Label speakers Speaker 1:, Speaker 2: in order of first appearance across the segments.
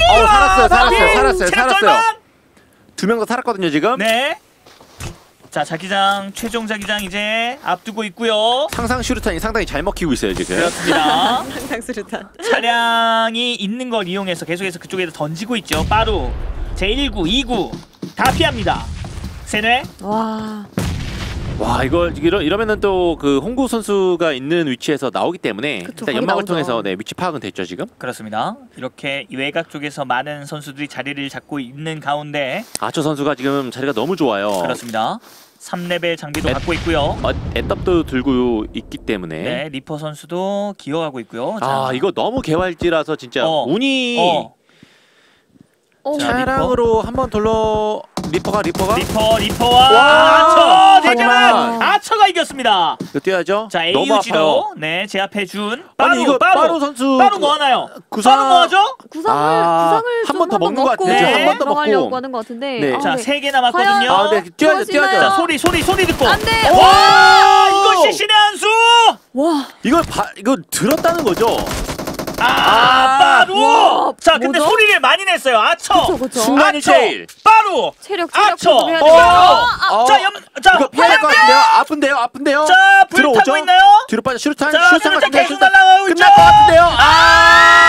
Speaker 1: 여기.
Speaker 2: 어, 살았어요,
Speaker 1: 아,
Speaker 2: 살았어요,
Speaker 1: 박빙!
Speaker 2: 살았어요,
Speaker 1: 체력
Speaker 2: 살았어요.
Speaker 1: 절반!
Speaker 2: 두명 더 살았거든요 지금.
Speaker 1: 네. 자 자기장 최종 자기장 이제 앞두고 있고요.
Speaker 2: 상상 슈루탄이 상당히 잘 먹히고 있어요 지금.
Speaker 1: 그렇습니다.
Speaker 3: 항상 수류탄.
Speaker 1: 차량이 있는 걸 이용해서 계속해서 그쪽에서 던지고 있죠. 빠루 제1구, 2구 다 피합니다. 세뇌
Speaker 3: 와.
Speaker 2: 와 이걸 이러, 이러면은 또 그 홍구 선수가 있는 위치에서 나오기 때문에
Speaker 3: 그쵸,
Speaker 2: 일단 연막을
Speaker 3: 나오죠.
Speaker 2: 통해서 네 위치 파악은 됐죠 지금.
Speaker 1: 그렇습니다. 이렇게 이 외곽 쪽에서 많은 선수들이 자리를 잡고 있는 가운데
Speaker 2: 아처 선수가 지금 자리가 너무 좋아요.
Speaker 1: 그렇습니다. 3레벨 장비도
Speaker 2: 에-
Speaker 1: 갖고 있고요.
Speaker 2: 어, 에땁도 들고 있기 때문에.
Speaker 1: 네, 리퍼 선수도 기어가고 있고요.
Speaker 2: 아
Speaker 1: 자,
Speaker 2: 이거 너무 개활지라서 진짜
Speaker 1: 어.
Speaker 2: 운이
Speaker 1: 어,
Speaker 3: 어.
Speaker 1: 자,
Speaker 2: 차량으로 한번 돌러 리퍼가 리퍼가
Speaker 1: 리퍼 리퍼와
Speaker 2: 와!
Speaker 1: 아처 대결은
Speaker 2: 하지만-
Speaker 1: 아처가 이겼습니다.
Speaker 2: 이거 뛰어야죠.
Speaker 1: 자
Speaker 2: 너무 아파요.
Speaker 1: AUG로 네 제압해 준 빠루
Speaker 2: 아니 이거
Speaker 1: 빠루
Speaker 2: 빠루 선수
Speaker 1: 빠루 뭐 하나요?
Speaker 2: 구상-
Speaker 1: 빠루 뭐 하죠?
Speaker 3: 구상을
Speaker 2: 아,
Speaker 3: 구상을
Speaker 2: 한번더 먹는 것
Speaker 3: 먹고
Speaker 2: 같아요.
Speaker 1: 네.
Speaker 2: 한번더
Speaker 3: 들어가려고
Speaker 2: 먹고.
Speaker 3: 하는 것 같은데.
Speaker 2: 네.
Speaker 3: 아,
Speaker 1: 자
Speaker 3: 네.
Speaker 1: 세 개 남았거든요.
Speaker 2: 아, 네, 뛰어야죠? 뛰어야죠.
Speaker 1: 자 소리 소리 소리 듣고
Speaker 3: 안 돼.
Speaker 1: 와 이것이 신의 한 수.
Speaker 3: 와.
Speaker 2: 이걸 봐 이거 들었다는 거죠.
Speaker 1: 아,
Speaker 2: 아,
Speaker 1: 빠루.
Speaker 3: 우와,
Speaker 1: 자 근데
Speaker 3: 뭐죠?
Speaker 1: 소리를 많이 냈어요. 아처.
Speaker 3: 그쵸 그쵸.
Speaker 2: 순간이
Speaker 1: 아처.
Speaker 2: 제일.
Speaker 1: 빠루.
Speaker 3: 체력 체력
Speaker 1: 아처. 어.
Speaker 3: 돼요.
Speaker 2: 어.
Speaker 1: 자, 염, 자,
Speaker 2: 이거 피할 것 같은데요. 아픈데요. 아픈데요.
Speaker 1: 자, 불
Speaker 2: 들어오죠?
Speaker 1: 타고 있나요?
Speaker 2: 뒤로 빠져 슈루탄
Speaker 1: 자,
Speaker 2: 슈루탄
Speaker 1: 슈루탄 계속 날아가고 있죠?
Speaker 2: 끝날 것 같은데요.
Speaker 1: 아!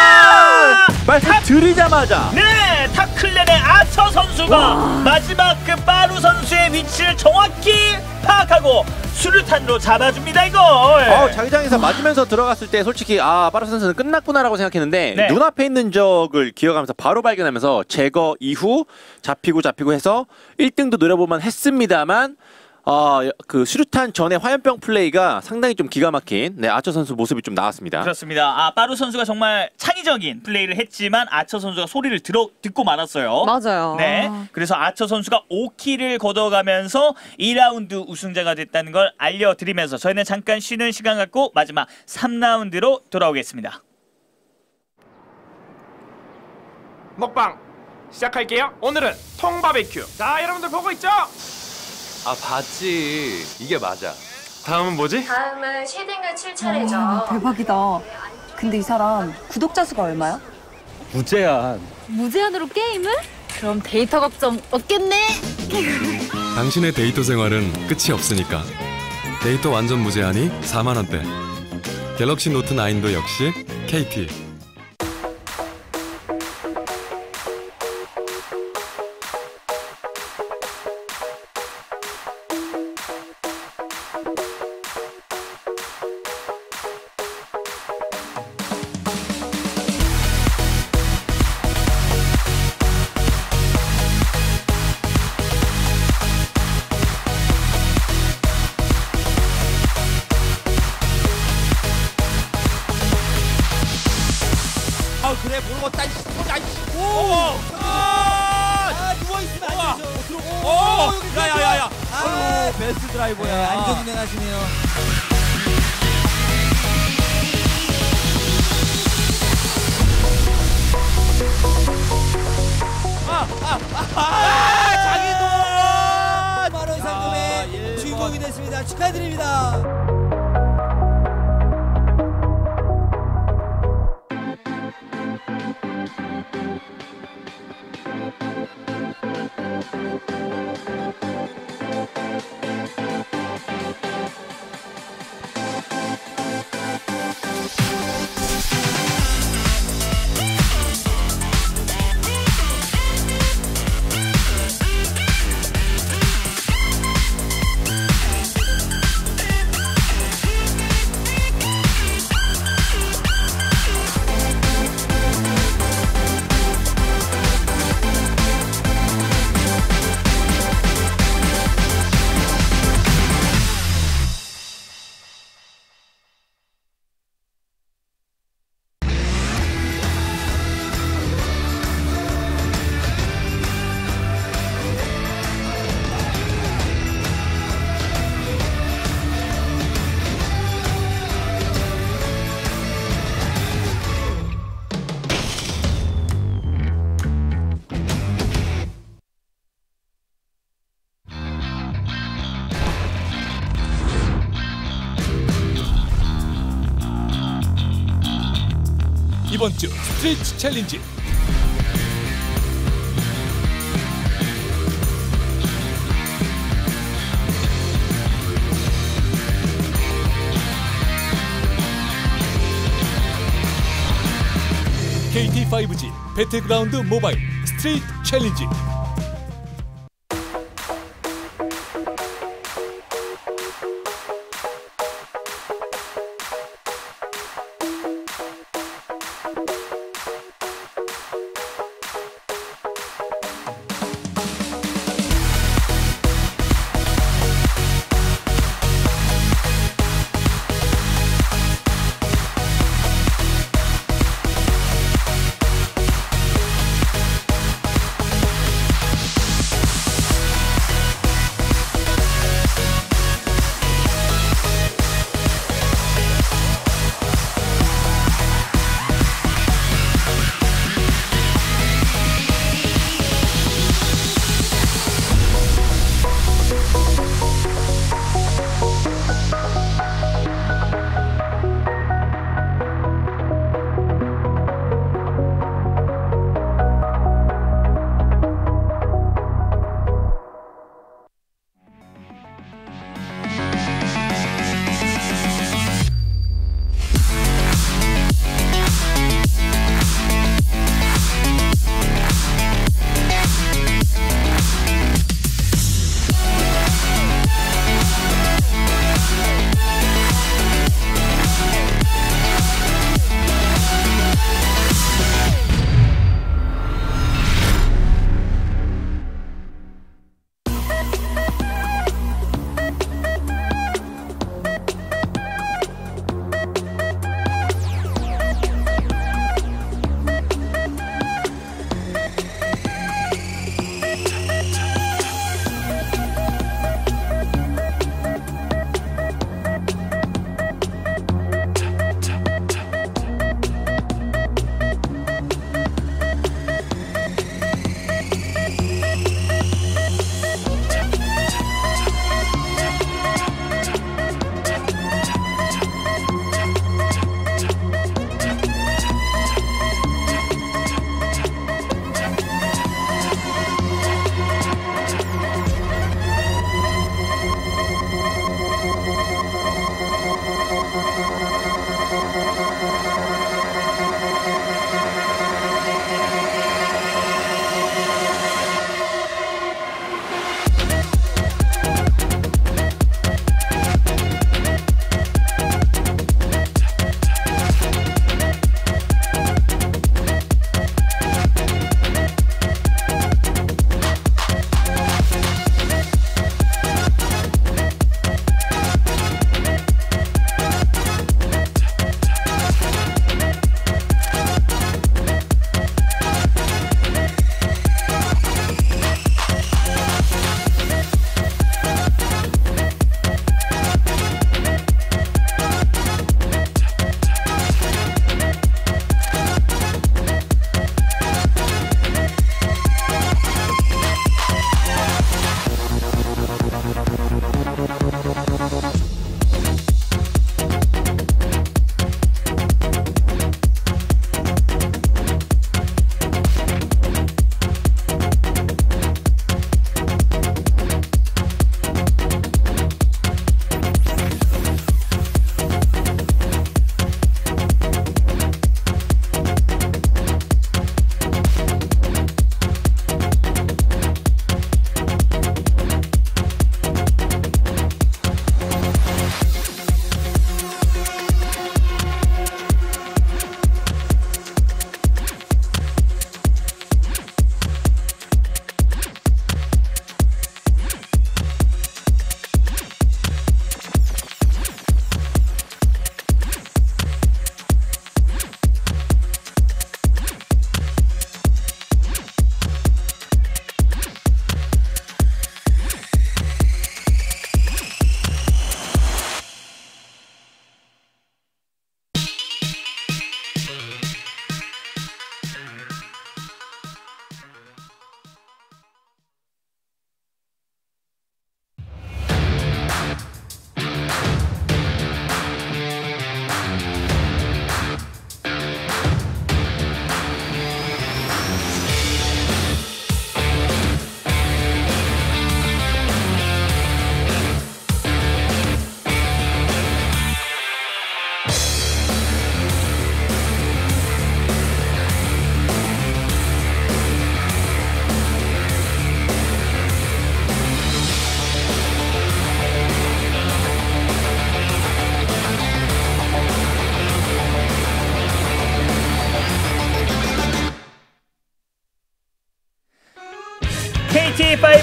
Speaker 2: 아! 말씀 드리자마자
Speaker 1: 네, 타클렌의 아처 선수가 마지막 그 빠루 선수의 위치를 정확히 파악하고 수류탄으로 잡아줍니다 이걸.
Speaker 2: 어, 자기장에서 맞으면서 들어갔을 때 솔직히 아 빠르 선수는 끝났구나라고 생각했는데
Speaker 1: 네.
Speaker 2: 눈앞에 있는 적을 기억하면서 바로 발견하면서 제거 이후 잡히고 잡히고 해서 1등도 노려볼만 했습니다만 어, 그 수류탄 전에 화염병 플레이가 상당히 좀 기가 막힌 네, 아처 선수 모습이 좀 나왔습니다.
Speaker 1: 그렇습니다. 아 빠루 선수가 정말 창의적인 플레이를 했지만 아처 선수가 소리를 들어 듣고 말았어요.
Speaker 3: 맞아요.
Speaker 1: 네,
Speaker 3: 아.
Speaker 1: 그래서 아처 선수가 5킬을 거둬가면서 2라운드 우승자가 됐다는 걸 알려드리면서 저희는 잠깐 쉬는 시간 갖고 마지막 3라운드로 돌아오겠습니다.
Speaker 4: 먹방 시작할게요. 오늘은 통바베큐. 자, 여러분들 보고 있죠?
Speaker 5: 아 봤지 이게 맞아
Speaker 4: 다음은 뭐지?
Speaker 6: 다음은 shading을 칠 차례죠.
Speaker 7: 아, 대박이다. 근데 이 사람 구독자 수가 얼마야?
Speaker 5: 무제한
Speaker 3: 무제한으로 게임을? 그럼 데이터 걱정 없겠네.
Speaker 8: 당신의 데이터 생활은 끝이 없으니까 데이터 완전 무제한이 4만 원대 갤럭시 노트 9도 역시 KT
Speaker 9: 그래 모르겠다 오! 아 누워있으면 안 되죠 들어오고 오! 야야야야 아 베스트 드라이버야 안전 운행 하시네요 아, 장인도 만원 상금의 주인공이 됐습니다 축하드립니다
Speaker 10: 이번 주 스트레치 챌린지. KT5G 배틀그라운드 모바일 스트레이트 챌린지.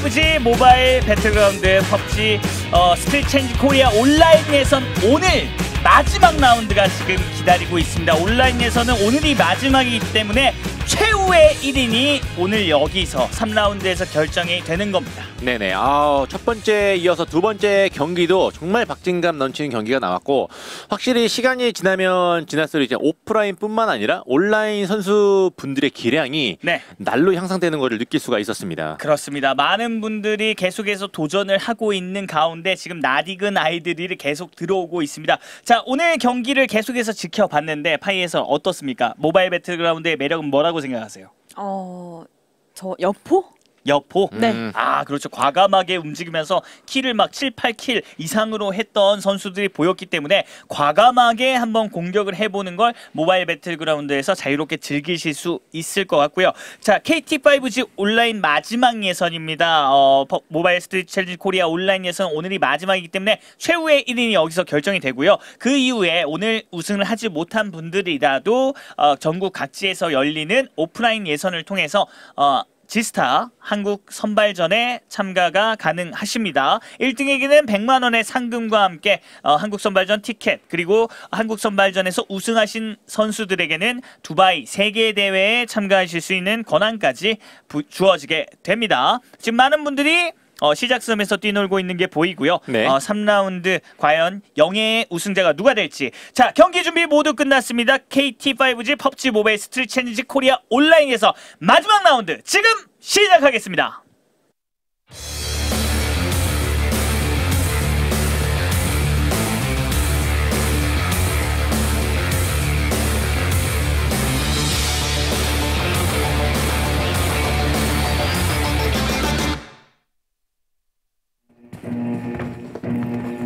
Speaker 1: KT5G 모바일 배틀그라운드 펍지 어, street challenge 코리아 온라인 예선 오늘 마지막 라운드가 지금 기다리고 있습니다. 온라인에서는 오늘이 마지막이기 때문에 최후의 1인이 오늘 여기서 3라운드에서 결정이 되는 겁니다.
Speaker 2: 네네. 아, 첫 번째 이어서 두 번째 경기도 정말 박진감 넘치는 경기가 나왔고 확실히 시간이 지나면 지날수록 이제 오프라인뿐만 아니라 온라인 선수 분들의 기량이
Speaker 1: 네.
Speaker 2: 날로 향상되는 것을 느낄 수가 있었습니다.
Speaker 1: 그렇습니다. 많은 분들이 계속해서 도전을 하고 있는 가운데 지금 낯익은 아이들이 계속 들어오고 있습니다. 자, 오늘 경기를 계속해서 지켜봤는데 파이에서 어떻습니까? 모바일 배틀그라운드의 매력은 뭐라고 생각하세요?
Speaker 7: 어, 저 여포?
Speaker 1: 여포?
Speaker 7: 네.
Speaker 2: 음.
Speaker 1: 아, 그렇죠. 과감하게 움직이면서 킬을 막 7, 8킬 이상으로 했던 선수들이 보였기 때문에 과감하게 한번 공격을 해보는 걸 모바일 배틀그라운드에서 자유롭게 즐기실 수 있을 것 같고요. 자, KT5G 온라인 마지막 예선입니다. 어, 퍼- 모바일 스트리트 챌린지 코리아 온라인 예선 오늘이 마지막이기 때문에 최후의 1인이 여기서 결정이 되고요. 그 이후에 오늘 우승을 하지 못한 분들이라도 어, 전국 각지에서 열리는 오프라인 예선을 통해서 어, 지스타 한국 선발전에 참가가 가능하십니다. 1등에게는 100만 원의 상금과 함께 어, 한국 선발전 티켓 그리고 한국 선발전에서 우승하신 선수들에게는 두바이 세계 대회에 참가하실 수 있는 권한까지 부- 주어지게 됩니다. 지금 많은 분들이 어, 시작섬에서 뛰놀고 있는 게 보이고요.
Speaker 2: 네.
Speaker 1: 어, 3라운드 과연 영예의 우승자가 누가 될지. 자, 경기 준비 모두 끝났습니다. KT5G PUBG 모바일 스트리트 챌린지 코리아 온라인에서 마지막 라운드 지금 시작하겠습니다.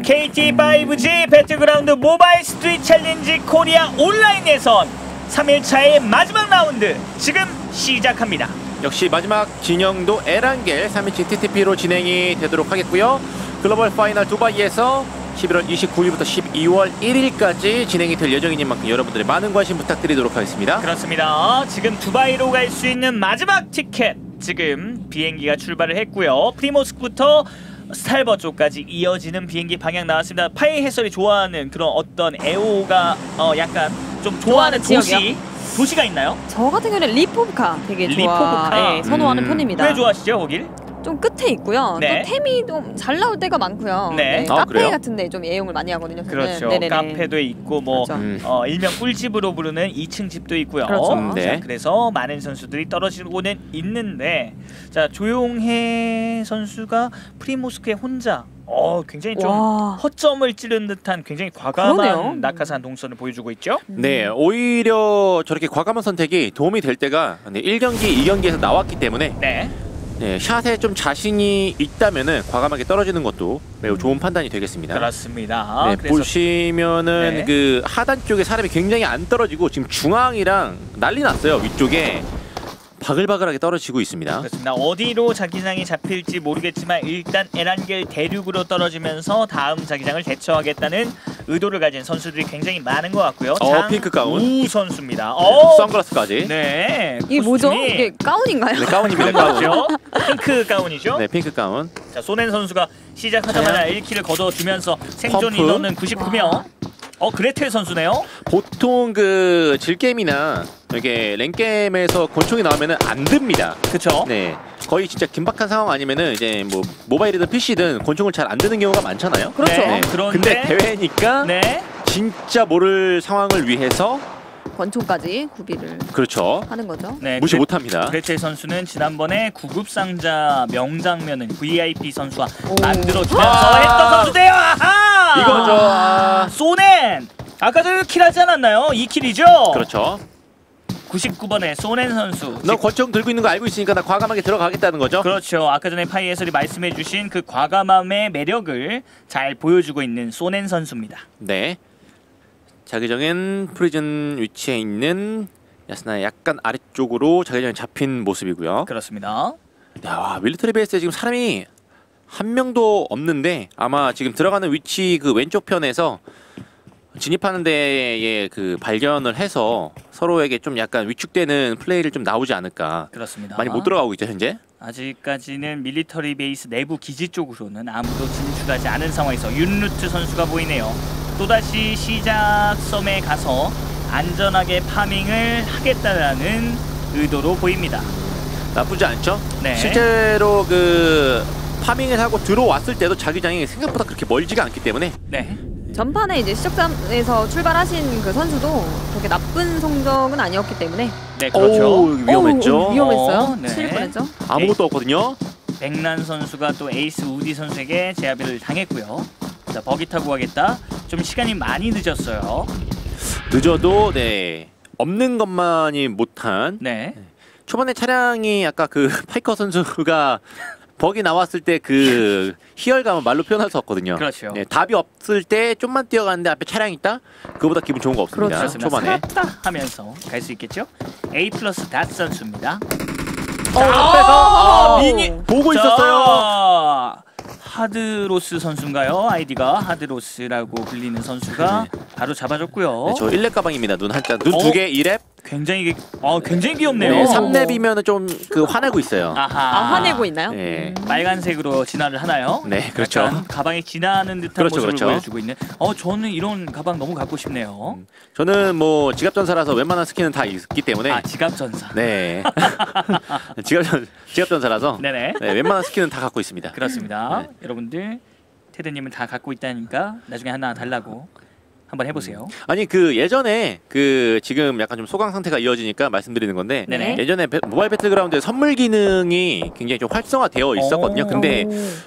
Speaker 1: KT5G 배틀그라운드 모바일 스트리트 챌린지 코리아 온라인 예선 3일차의 마지막 라운드 지금 시작합니다.
Speaker 2: 역시 마지막 진영도 에란겔 3인칭 TPP로 진행이 되도록 하겠고요. 글로벌 Final 두바이에서 11월 29일부터 12월 1일까지 진행이 될 예정인 만큼 여러분들의 많은 관심 부탁드리도록 하겠습니다.
Speaker 1: 그렇습니다. 지금 두바이로 갈 수 있는 마지막 티켓 지금 비행기가 출발을 했고요. 프리모스부터 스탈버 쪽까지 이어지는 비행기 방향 나왔습니다. 파이 해설이 좋아하는 그런 어떤 애호가 어 약간 좀 좋아하는
Speaker 7: 좋아하는
Speaker 1: 도시
Speaker 7: 지역이요?
Speaker 1: 도시가 있나요?
Speaker 7: 저 같은 경우는 리포브카 되게 좋아,
Speaker 1: 리포브카?
Speaker 7: 예, 선호하는
Speaker 2: 음.
Speaker 7: 편입니다.
Speaker 1: 왜 좋아하시죠 거길?
Speaker 7: 좀 끝에 있고요.
Speaker 1: 네.
Speaker 7: 또 템이 좀 잘 나올 때가 많고요.
Speaker 1: 네.
Speaker 2: 아,
Speaker 7: 카페
Speaker 2: 그래요?
Speaker 7: 같은데 좀 애용을 많이 하거든요. 저는.
Speaker 1: 그렇죠.
Speaker 7: 네네네.
Speaker 1: 카페도 있고 뭐
Speaker 7: 그렇죠.
Speaker 2: 음.
Speaker 1: 어, 일명 꿀집으로 부르는 2층 집도 있고요.
Speaker 7: 그렇죠.
Speaker 2: 음, 네.
Speaker 1: 자, 그래서 많은 선수들이 떨어지고는 있는데 자 조용해 선수가 프리모스크에 혼자 어 굉장히 좀
Speaker 7: 와.
Speaker 1: 허점을 찌른 듯한 굉장히 과감한
Speaker 7: 그러네요.
Speaker 1: 낙하산 동선을 보여주고 있죠.
Speaker 2: 네, 오히려 저렇게 과감한 선택이 도움이 될 때가 네, 1경기, 2경기에서 나왔기 때문에
Speaker 1: 네.
Speaker 2: 네, 샷에 좀 자신이 있다면은 과감하게 떨어지는 것도 매우 좋은 판단이 되겠습니다.
Speaker 1: 그렇습니다.
Speaker 2: 네,
Speaker 1: 그래서
Speaker 2: 보시면은
Speaker 1: 네.
Speaker 2: 그 하단 쪽에 사람이 굉장히 안 떨어지고 지금 중앙이랑 난리 났어요 위쪽에 바글바글하게 떨어지고 있습니다.
Speaker 1: 그렇습니다. 어디로 자기장이 잡힐지 모르겠지만 일단 에란겔 대륙으로 떨어지면서 다음 자기장을 대처하겠다는 의도를 가진 선수들이 굉장히 많은 것 같고요.
Speaker 2: 어, 핑크 가운.
Speaker 1: 우 선수입니다. 어,
Speaker 2: 선글라스까지.
Speaker 1: 네.
Speaker 7: 이게 뭐죠? 이게 가운인가요?
Speaker 2: 네, 가운입니다.
Speaker 1: 그런
Speaker 2: 가운.
Speaker 1: 핑크 가운이죠.
Speaker 2: 네, 핑크 가운.
Speaker 1: 자, 소넨 선수가 시작하자마자 1kill을 거둬주면서 생존
Speaker 2: 펌프.
Speaker 1: 인원은 99명. 어, 그레텔 선수네요.
Speaker 2: 보통 그 질게임이나 이게 랭게임에서 권총이 나오면은 안 듭니다.
Speaker 1: 그쵸?
Speaker 2: 네, 거의 진짜 긴박한 상황 아니면은 이제 뭐 모바일이든 PC든 권총을 잘 안 드는 경우가 많잖아요.
Speaker 7: 그렇죠.
Speaker 1: 네. 그런데
Speaker 2: 근데 대회니까
Speaker 1: 네.
Speaker 2: 진짜 모를 상황을 위해서
Speaker 7: 권총까지 구비를
Speaker 2: 그렇죠.
Speaker 7: 하는 거죠.
Speaker 1: 네.
Speaker 2: 무시
Speaker 1: 그레-
Speaker 2: 못합니다.
Speaker 1: 그레텔 선수는 지난번에 구급 상자 명장면은 VIP 선수와
Speaker 7: 오.
Speaker 1: 만들어주면서
Speaker 2: 아.
Speaker 1: 했던 선수대요. 아하!
Speaker 2: 이거죠. 아.
Speaker 1: 소넨. 아까 전에 kill하지 않았나요? 2kill이죠?
Speaker 2: 그렇죠.
Speaker 1: 99번의 소넨 선수.
Speaker 2: 너 권총 들고 있는 거 알고 있으니까 나 과감하게 들어가겠다는 거죠?
Speaker 1: 그렇죠. 아까 전에 파이 해설이 말씀해주신 그 과감함의 매력을 잘 보여주고 있는 소넨 선수입니다.
Speaker 2: 네. 자기장은 프리즌 위치에 있는 야스나의 약간 아래쪽으로 자기장이 잡힌 모습이고요.
Speaker 1: 그렇습니다.
Speaker 2: 야, 와, 밀리터리 베이스에 지금 사람이 한 명도 없는데 아마 지금 들어가는 위치 그 왼쪽 편에서 진입하는 데에 그 발견을 해서 서로에게 좀 약간 위축되는 플레이를 좀 나오지 않을까.
Speaker 1: 그렇습니다.
Speaker 2: 많이 못 들어가고 있죠 현재.
Speaker 1: 아직까지는 밀리터리 베이스 내부 기지 쪽으로는 아무도 진출하지 않은 상황에서 윤루트 선수가 보이네요. 또다시 시작 섬에 가서 안전하게 파밍을 하겠다라는 의도로 보입니다.
Speaker 2: 나쁘지 않죠?
Speaker 1: 네.
Speaker 2: 실제로 그 파밍을 하고 들어왔을 때도 자기장이 생각보다 그렇게 멀지가 않기 때문에
Speaker 1: 네.
Speaker 7: 전판에 이제 시작점에서 출발하신 그 선수도 그렇게 나쁜 성적은 아니었기 때문에
Speaker 1: 네, 그렇죠.
Speaker 2: 오, 위험했죠.
Speaker 7: 어우, 위험했어요.
Speaker 1: 어, 네.
Speaker 7: 칠 뻔했죠.
Speaker 2: 아무것도 없거든요.
Speaker 1: 백난 선수가 또 에이스 우디 선수에게 제압을 당했고요. 자, 버기 타고 가겠다. 좀 시간이 많이 늦었어요.
Speaker 2: 늦어도 네 없는 것만이 못한
Speaker 1: 네.
Speaker 2: 초반에 차량이 아까 그 파이커 선수가 버기 나왔을 때 그 희열감을 말로 표현할 수 없거든요.
Speaker 1: 그렇죠.
Speaker 2: 네, 답이 없을 때 좀만 뛰어가는데 앞에 차량이 있다? 그거보다 기분 좋은 거 없습니다.
Speaker 1: 그렇습니다.
Speaker 2: 초반에.
Speaker 1: 살았다 하면서 갈 수 있겠죠? A 플러스 닷 선수입니다.
Speaker 2: 자,
Speaker 1: 아,
Speaker 2: 앞에서 미니 보고 있었어요.
Speaker 1: 자, 하드로스 선수인가요? 아이디가 하드로스라고 불리는 선수가 바로 잡아줬고요.
Speaker 2: 네, 저 1렙 가방입니다. 눈 한자. 눈
Speaker 1: 어?
Speaker 2: 두개 2렙.
Speaker 1: 굉장히 어 굉장히 귀엽네요.
Speaker 2: 네, 3렙이면 좀그 화내고 있어요.
Speaker 1: 아하.
Speaker 7: 아, 화내고 있나요?
Speaker 2: 네.
Speaker 1: 빨간색으로 진화를 하나요?
Speaker 2: 네, 그렇죠.
Speaker 1: 가방에 진화하는 듯한
Speaker 2: 그렇죠,
Speaker 1: 모습을
Speaker 2: 그렇죠.
Speaker 1: 보여주고 있는. 어 저는 이런 가방 너무 갖고 싶네요.
Speaker 2: 저는 뭐 지갑 전사라서 웬만한 스킨은 다 있기 때문에
Speaker 1: 아 지갑 전사.
Speaker 2: 네. 지갑 전 지갑 전사라서
Speaker 1: 네네.
Speaker 2: 네, 웬만한 스킨은 다 갖고 있습니다.
Speaker 1: 그렇습니다.
Speaker 2: 네.
Speaker 1: 여러분들 테드님은 다 갖고 있다니까 나중에 하나 달라고 한번 해보세요.
Speaker 2: 아니 그 예전에 그 지금 약간 좀 소강 상태가 이어지니까 말씀드리는 건데
Speaker 1: 네네.
Speaker 2: 예전에 배- 모바일 배틀그라운드에 선물 기능이 굉장히 좀 활성화되어 있었거든요.
Speaker 1: 오.
Speaker 2: 근데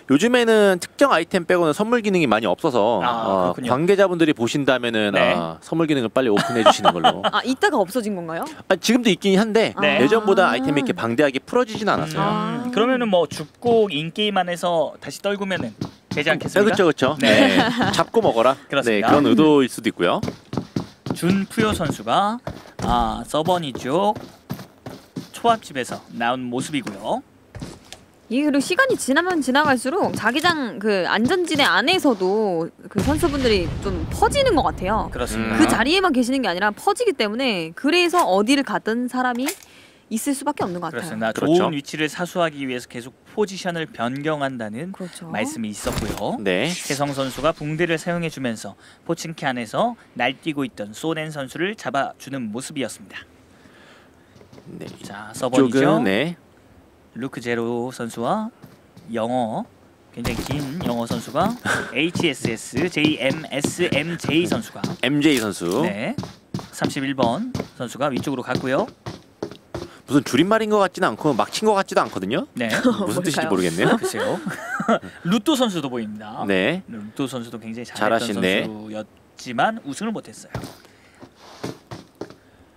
Speaker 2: 요즘에는 특정 아이템 빼고는 선물 기능이 많이 없어서
Speaker 1: 아,
Speaker 2: 어. 관계자분들이 보신다면은
Speaker 1: 네.
Speaker 2: 아, 선물 기능을 빨리 오픈해 주시는 걸로.
Speaker 7: 아 이따가 없어진 건가요?
Speaker 2: 아, 지금도 있긴 한데
Speaker 1: 네.
Speaker 2: 예전보다 아이템이 이렇게 방대하게 풀어지진 않았어요.
Speaker 1: 음, 그러면은 뭐 죽고 인게임 안에서 다시 떨구면은 되지
Speaker 2: 네,
Speaker 1: 않겠습니까?
Speaker 2: 그렇죠, 그렇죠.
Speaker 1: 네.
Speaker 2: 네. 잡고 먹어라.
Speaker 1: 그렇습니다.
Speaker 2: 네, 그런 의도일 수도 있고요.
Speaker 1: 준푸요 선수가 아 서버니 쪽 초합집에서 나온 모습이고요.
Speaker 7: 이게 그리고 시간이 지나면 지나갈수록 자기장 그 안전지대 안에서도 그 선수분들이 좀 퍼지는 것 같아요.
Speaker 1: 그렇습니다.
Speaker 7: 그 자리에만 계시는 게 아니라 퍼지기 때문에 그래서 어디를 가든 사람이 있을 수밖에 없는 것 같아요.
Speaker 1: 그렇습니다.
Speaker 2: 그렇죠.
Speaker 1: 좋은 위치를 사수하기 위해서 계속 포지션을 변경한다는
Speaker 7: 그렇죠.
Speaker 1: 말씀이 있었고요.
Speaker 2: 네.
Speaker 1: 혜성 선수가 붕대를 사용해주면서 포칭키 안에서 날뛰고 있던 소넨 선수를 잡아주는 모습이었습니다.
Speaker 2: 네.
Speaker 1: 자.
Speaker 2: 쪽은 네.
Speaker 1: 루크 제로 선수와 영어 굉장히 긴 영어 선수가 HSS JMSMJ 선수가
Speaker 2: MJ 선수.
Speaker 1: 네 31번 선수가 위쪽으로 갔고요.
Speaker 2: 무슨 줄임말인 것 같지는 않고 막친것 같지도 않거든요.
Speaker 1: 네
Speaker 2: 무슨 뜻인지? 모르겠네요.
Speaker 1: 글쎄요. 루또 선수도 보입니다.
Speaker 2: 네.
Speaker 1: 루또 선수도 굉장히 잘했던
Speaker 2: 잘하시네.
Speaker 1: 선수였지만 우승을 못했어요.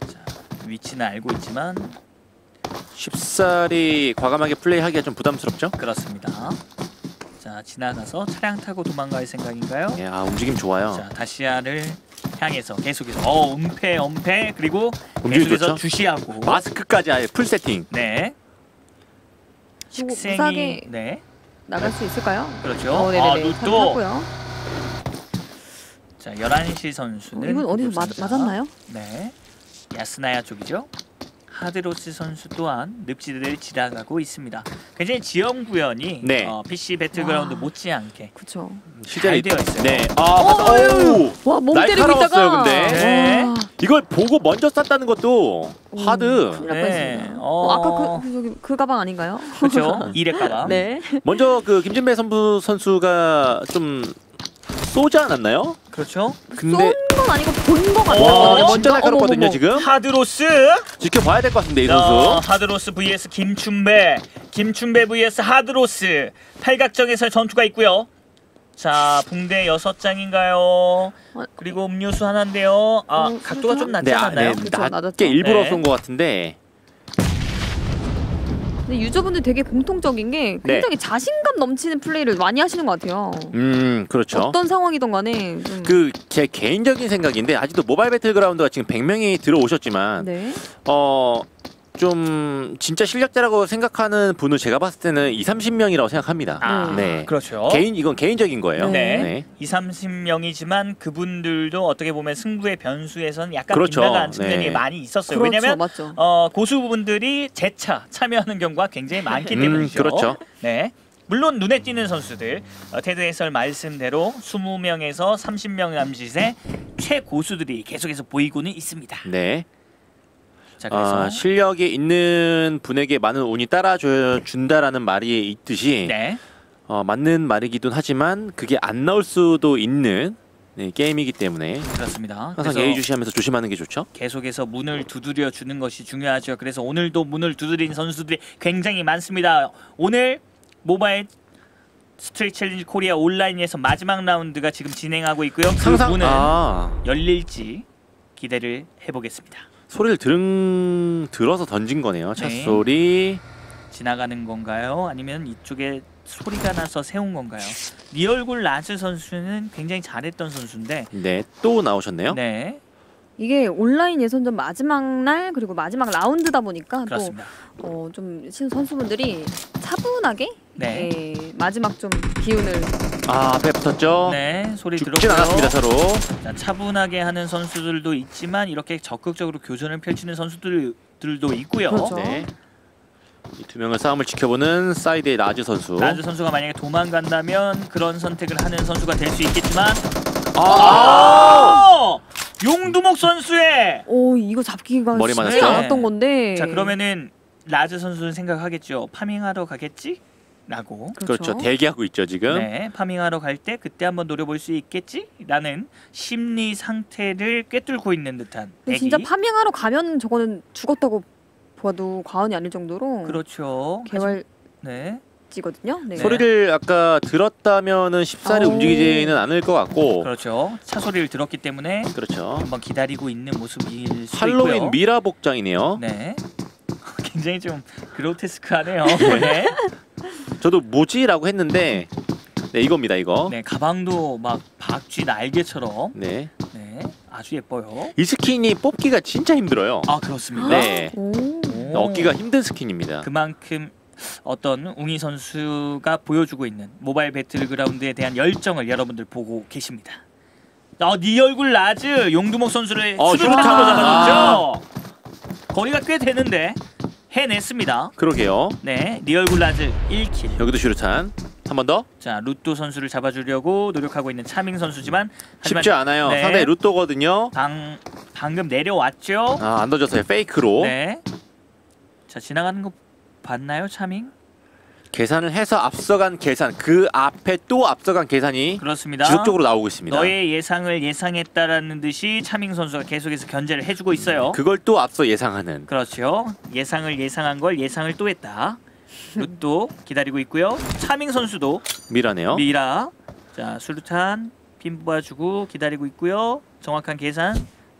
Speaker 1: 자, 위치는 알고 있지만
Speaker 2: 쉽사리 과감하게 플레이하기가 좀 부담스럽죠?
Speaker 1: 그렇습니다. 자 지나가서 차량 타고 도망갈 생각인가요?
Speaker 2: 예, 아 움직임 좋아요.
Speaker 1: 자 다시아를 향해서 계속해서 어 은폐 은폐 그리고 계속해서
Speaker 2: 좋죠?
Speaker 1: 주시하고
Speaker 2: 마스크까지 아예 풀 세팅.
Speaker 1: 네 식생이 네
Speaker 7: 나갈 수 있을까요?
Speaker 1: 그렇죠
Speaker 7: 어,
Speaker 1: 아
Speaker 7: 네네네.
Speaker 1: 루또
Speaker 7: 하고요.
Speaker 1: 자 11시 선수는
Speaker 7: 이건 어디서 맞. 맞았나요?
Speaker 1: 네 야스나야 쪽이죠 하드로스 선수 또한 늪지대를 지나가고 있습니다 굉장히 지형 구현이
Speaker 2: 네.
Speaker 1: 어, PC 배틀그라운드
Speaker 7: 와.
Speaker 1: 못지않게
Speaker 7: 그렇죠.
Speaker 1: 잘 되어 있어요
Speaker 2: 네. 아, 맞다. 오!
Speaker 7: 와, 몸 때리고 있다가
Speaker 2: 근데.
Speaker 1: 네.
Speaker 7: 와,
Speaker 2: 이걸 보고 먼저 쐈다는 것도 하드.
Speaker 7: 큰일 날
Speaker 1: 네. 어.
Speaker 7: 어, 아까 그, 그 저기 그 가방 아닌가요?
Speaker 1: 그렇죠 이렉 가방
Speaker 7: 네.
Speaker 2: 먼저 그 김진배 선수 선수가 좀 쏘지 않았나요?
Speaker 1: 그렇죠
Speaker 2: 근데
Speaker 7: 쏜건 아니고 본것
Speaker 2: 와,
Speaker 7: 같았거든요.
Speaker 2: 진짜
Speaker 7: 먼저.
Speaker 2: 날카롭거든요. 지금.
Speaker 1: 하드로스
Speaker 2: 지켜봐야 될 것 같은데, 이
Speaker 1: 자,
Speaker 2: 선수.
Speaker 1: 하드로스 vs 김춘배 김춘배 vs 하드로스 팔각정에서 전투가 있고요 자 붕대 여섯 장인가요 그리고 음료수 하나인데요 아
Speaker 7: 어,
Speaker 1: 각도가 좀 낮지
Speaker 2: 네, 아,
Speaker 1: 않았나요?
Speaker 2: 네, 낮게. 일부러
Speaker 1: 네.
Speaker 2: 쏜것 같은데.
Speaker 7: 근데 유저분들 되게 공통적인 게
Speaker 2: 네.
Speaker 7: 굉장히 자신감 넘치는 플레이를 많이 하시는 것 같아요.
Speaker 2: 음, 그렇죠.
Speaker 7: 어떤 상황이든 간에
Speaker 2: 좀그제 개인적인 생각인데 아직도 모바일 배틀그라운드가 지금 100명이 들어오셨지만
Speaker 7: 네.
Speaker 2: 어 좀 진짜 실력자라고 생각하는 분을 제가 봤을 때는 2, 30명이라고 생각합니다.
Speaker 1: 아,
Speaker 2: 네.
Speaker 1: 그렇죠.
Speaker 2: 개인 이건 개인적인 거예요.
Speaker 1: 네. 2, 30명이지만 그분들도 어떻게 보면 승부의 변수에선 약간
Speaker 2: 그렇죠.
Speaker 1: 빗나간 측면이
Speaker 2: 네.
Speaker 1: 많이 있었어요.
Speaker 7: 그렇죠,
Speaker 1: 왜냐면
Speaker 7: 맞죠.
Speaker 1: 어, 고수분들이 재차 참여하는 경우가 굉장히 많기
Speaker 2: 음,
Speaker 1: 때문이죠.
Speaker 2: 그렇죠.
Speaker 1: 네. 물론 눈에 띄는 선수들 어, 테드 해설 말씀대로 20명에서 30명 남짓의 최고수들이 계속해서 보이고는 있습니다.
Speaker 2: 네.
Speaker 1: 자
Speaker 2: 아, 실력이 있는 분에게 많은 운이 따라줘 준다라는 말이 있듯이
Speaker 1: 네.
Speaker 2: 어, 맞는 말이기도 하지만 그게 안 나올 수도 있는 네, 게임이기 때문에
Speaker 1: 그렇습니다.
Speaker 2: 항상 예의주시하면서 조심하는 게 좋죠.
Speaker 1: 계속해서 문을 두드려 주는 것이 중요하죠. 그래서 오늘도 문을 두드린 선수들이 굉장히 많습니다. 오늘 모바일 스트리트 챌린지 코리아 온라인에서 마지막 라운드가 지금 진행하고 있고요. 그
Speaker 2: 상상
Speaker 1: 문은
Speaker 2: 아
Speaker 1: 열릴지 기대를 해보겠습니다.
Speaker 2: 소리를 들은 들어서 던진 거네요. 차
Speaker 1: 네.
Speaker 2: 소리.
Speaker 1: 지나가는 건가요? 아니면 이쪽에 소리가 나서 세운 건가요? 네 얼굴 라즈 선수는 굉장히 잘했던 선수인데
Speaker 2: 네, 또 나오셨네요.
Speaker 1: 네
Speaker 7: 이게 온라인 예선전 마지막 날 그리고 마지막 라운드다 보니까. 또어좀 선수분들이 차분하게
Speaker 1: 네.
Speaker 7: 예, 마지막 좀 기운을
Speaker 2: 아, 앞에 붙었죠.
Speaker 1: 네 소리 들었고요.
Speaker 2: 않았습니다, 서로.
Speaker 1: 자, 차분하게 하는 선수들도 있지만 이렇게 적극적으로 교전을 펼치는 선수들도 있고요.
Speaker 7: 그렇죠.
Speaker 2: 네. 이두 명의 싸움을 지켜보는 사이드의 라즈 선수.
Speaker 1: 라즈 선수가 만약에 도망간다면 그런 선택을 하는 선수가 될 수 있겠지만
Speaker 2: 아!
Speaker 1: 아! 용두목 선수의
Speaker 7: 오 이거 잡기가
Speaker 2: 머리
Speaker 7: 쉽지
Speaker 2: 맞았죠?
Speaker 7: 않았던 건데
Speaker 1: 자 그러면은 라즈 선수는 생각하겠죠. farming하러 가겠지? 라고.
Speaker 2: 그렇죠. 대기하고 있죠, 지금.
Speaker 1: 네, farming하러 갈 때 그때 한번 노려볼 수 있겠지? 라는 심리 상태를 꿰뚫고 있는 듯한
Speaker 7: 근데
Speaker 1: 애기.
Speaker 7: 진짜 farming하러 가면 저거는 죽었다고 봐도 과언이 아닐 정도로
Speaker 1: 그렇죠.
Speaker 7: 개활 지거든요.
Speaker 1: 네.
Speaker 7: 네.
Speaker 2: 소리를 아까 들었다면은 쉽사리. 움직이지는 않을 것 같고.
Speaker 1: 그렇죠. 차 소리를 들었기 때문에
Speaker 2: 그렇죠.
Speaker 1: 한번 기다리고 있는 모습일 수도
Speaker 2: 할로윈
Speaker 1: 있고요.
Speaker 2: 미라 복장이네요.
Speaker 1: 네. 굉장히 좀 그로테스크하네요. 네.
Speaker 2: 저도 뭐지라고 했는데 네, 이겁니다, 이거.
Speaker 1: 네, 가방도 막 박쥐 날개처럼
Speaker 2: 네.
Speaker 1: 네, 아주 예뻐요.
Speaker 2: 이 스킨이 뽑기가 진짜 힘들어요.
Speaker 1: 아 그렇습니다.
Speaker 2: 네.
Speaker 7: 오.
Speaker 1: 오.
Speaker 2: 얻기가 힘든 스킨입니다.
Speaker 1: 그만큼 어떤 웅이 선수가 보여주고 있는 모바일 배틀그라운드에 대한 열정을 여러분들 보고 계십니다. 어, 네 얼굴 라즈 용두목 선수를
Speaker 2: 어,
Speaker 1: 수류탄으로
Speaker 2: 수류탄.
Speaker 1: 잡아줬죠. 거리가 꽤 되는데 해냈습니다.
Speaker 2: 그러게요.
Speaker 1: 네, 네 얼굴 라즈 1kill.
Speaker 2: 여기도 수류탄. 한 번 더.
Speaker 1: 자, 루또 선수를 잡아주려고 노력하고 있는 차밍 선수지만
Speaker 2: 쉽지 않아요.
Speaker 1: 네.
Speaker 2: 상당히 루또거든요.
Speaker 1: 방 방금 내려왔죠.
Speaker 2: 아, 안 던졌어요. fake로.
Speaker 1: 네. 자, 지나가는 거 봤나요, 차밍?
Speaker 2: 계산을 해서 앞서간 계산. 그 앞에 또 앞서간 계산이
Speaker 1: 그렇습니다.
Speaker 2: 지속적으로 나오고 있습니다.
Speaker 1: 너의 예상을 예상했다라는 듯이 차밍 선수가 계속해서 견제를 해주고 있어요.
Speaker 2: 그걸 또 앞서 예상하는.
Speaker 1: 그렇죠. 예상을 예상한 걸 예상을 또 했다. 룻도 기다리고 있고요. 차밍 선수도
Speaker 2: 미라네요.
Speaker 1: 미라. 자 수류탄 핀 뽑아주고 기다리고 있고요. 정확한 계산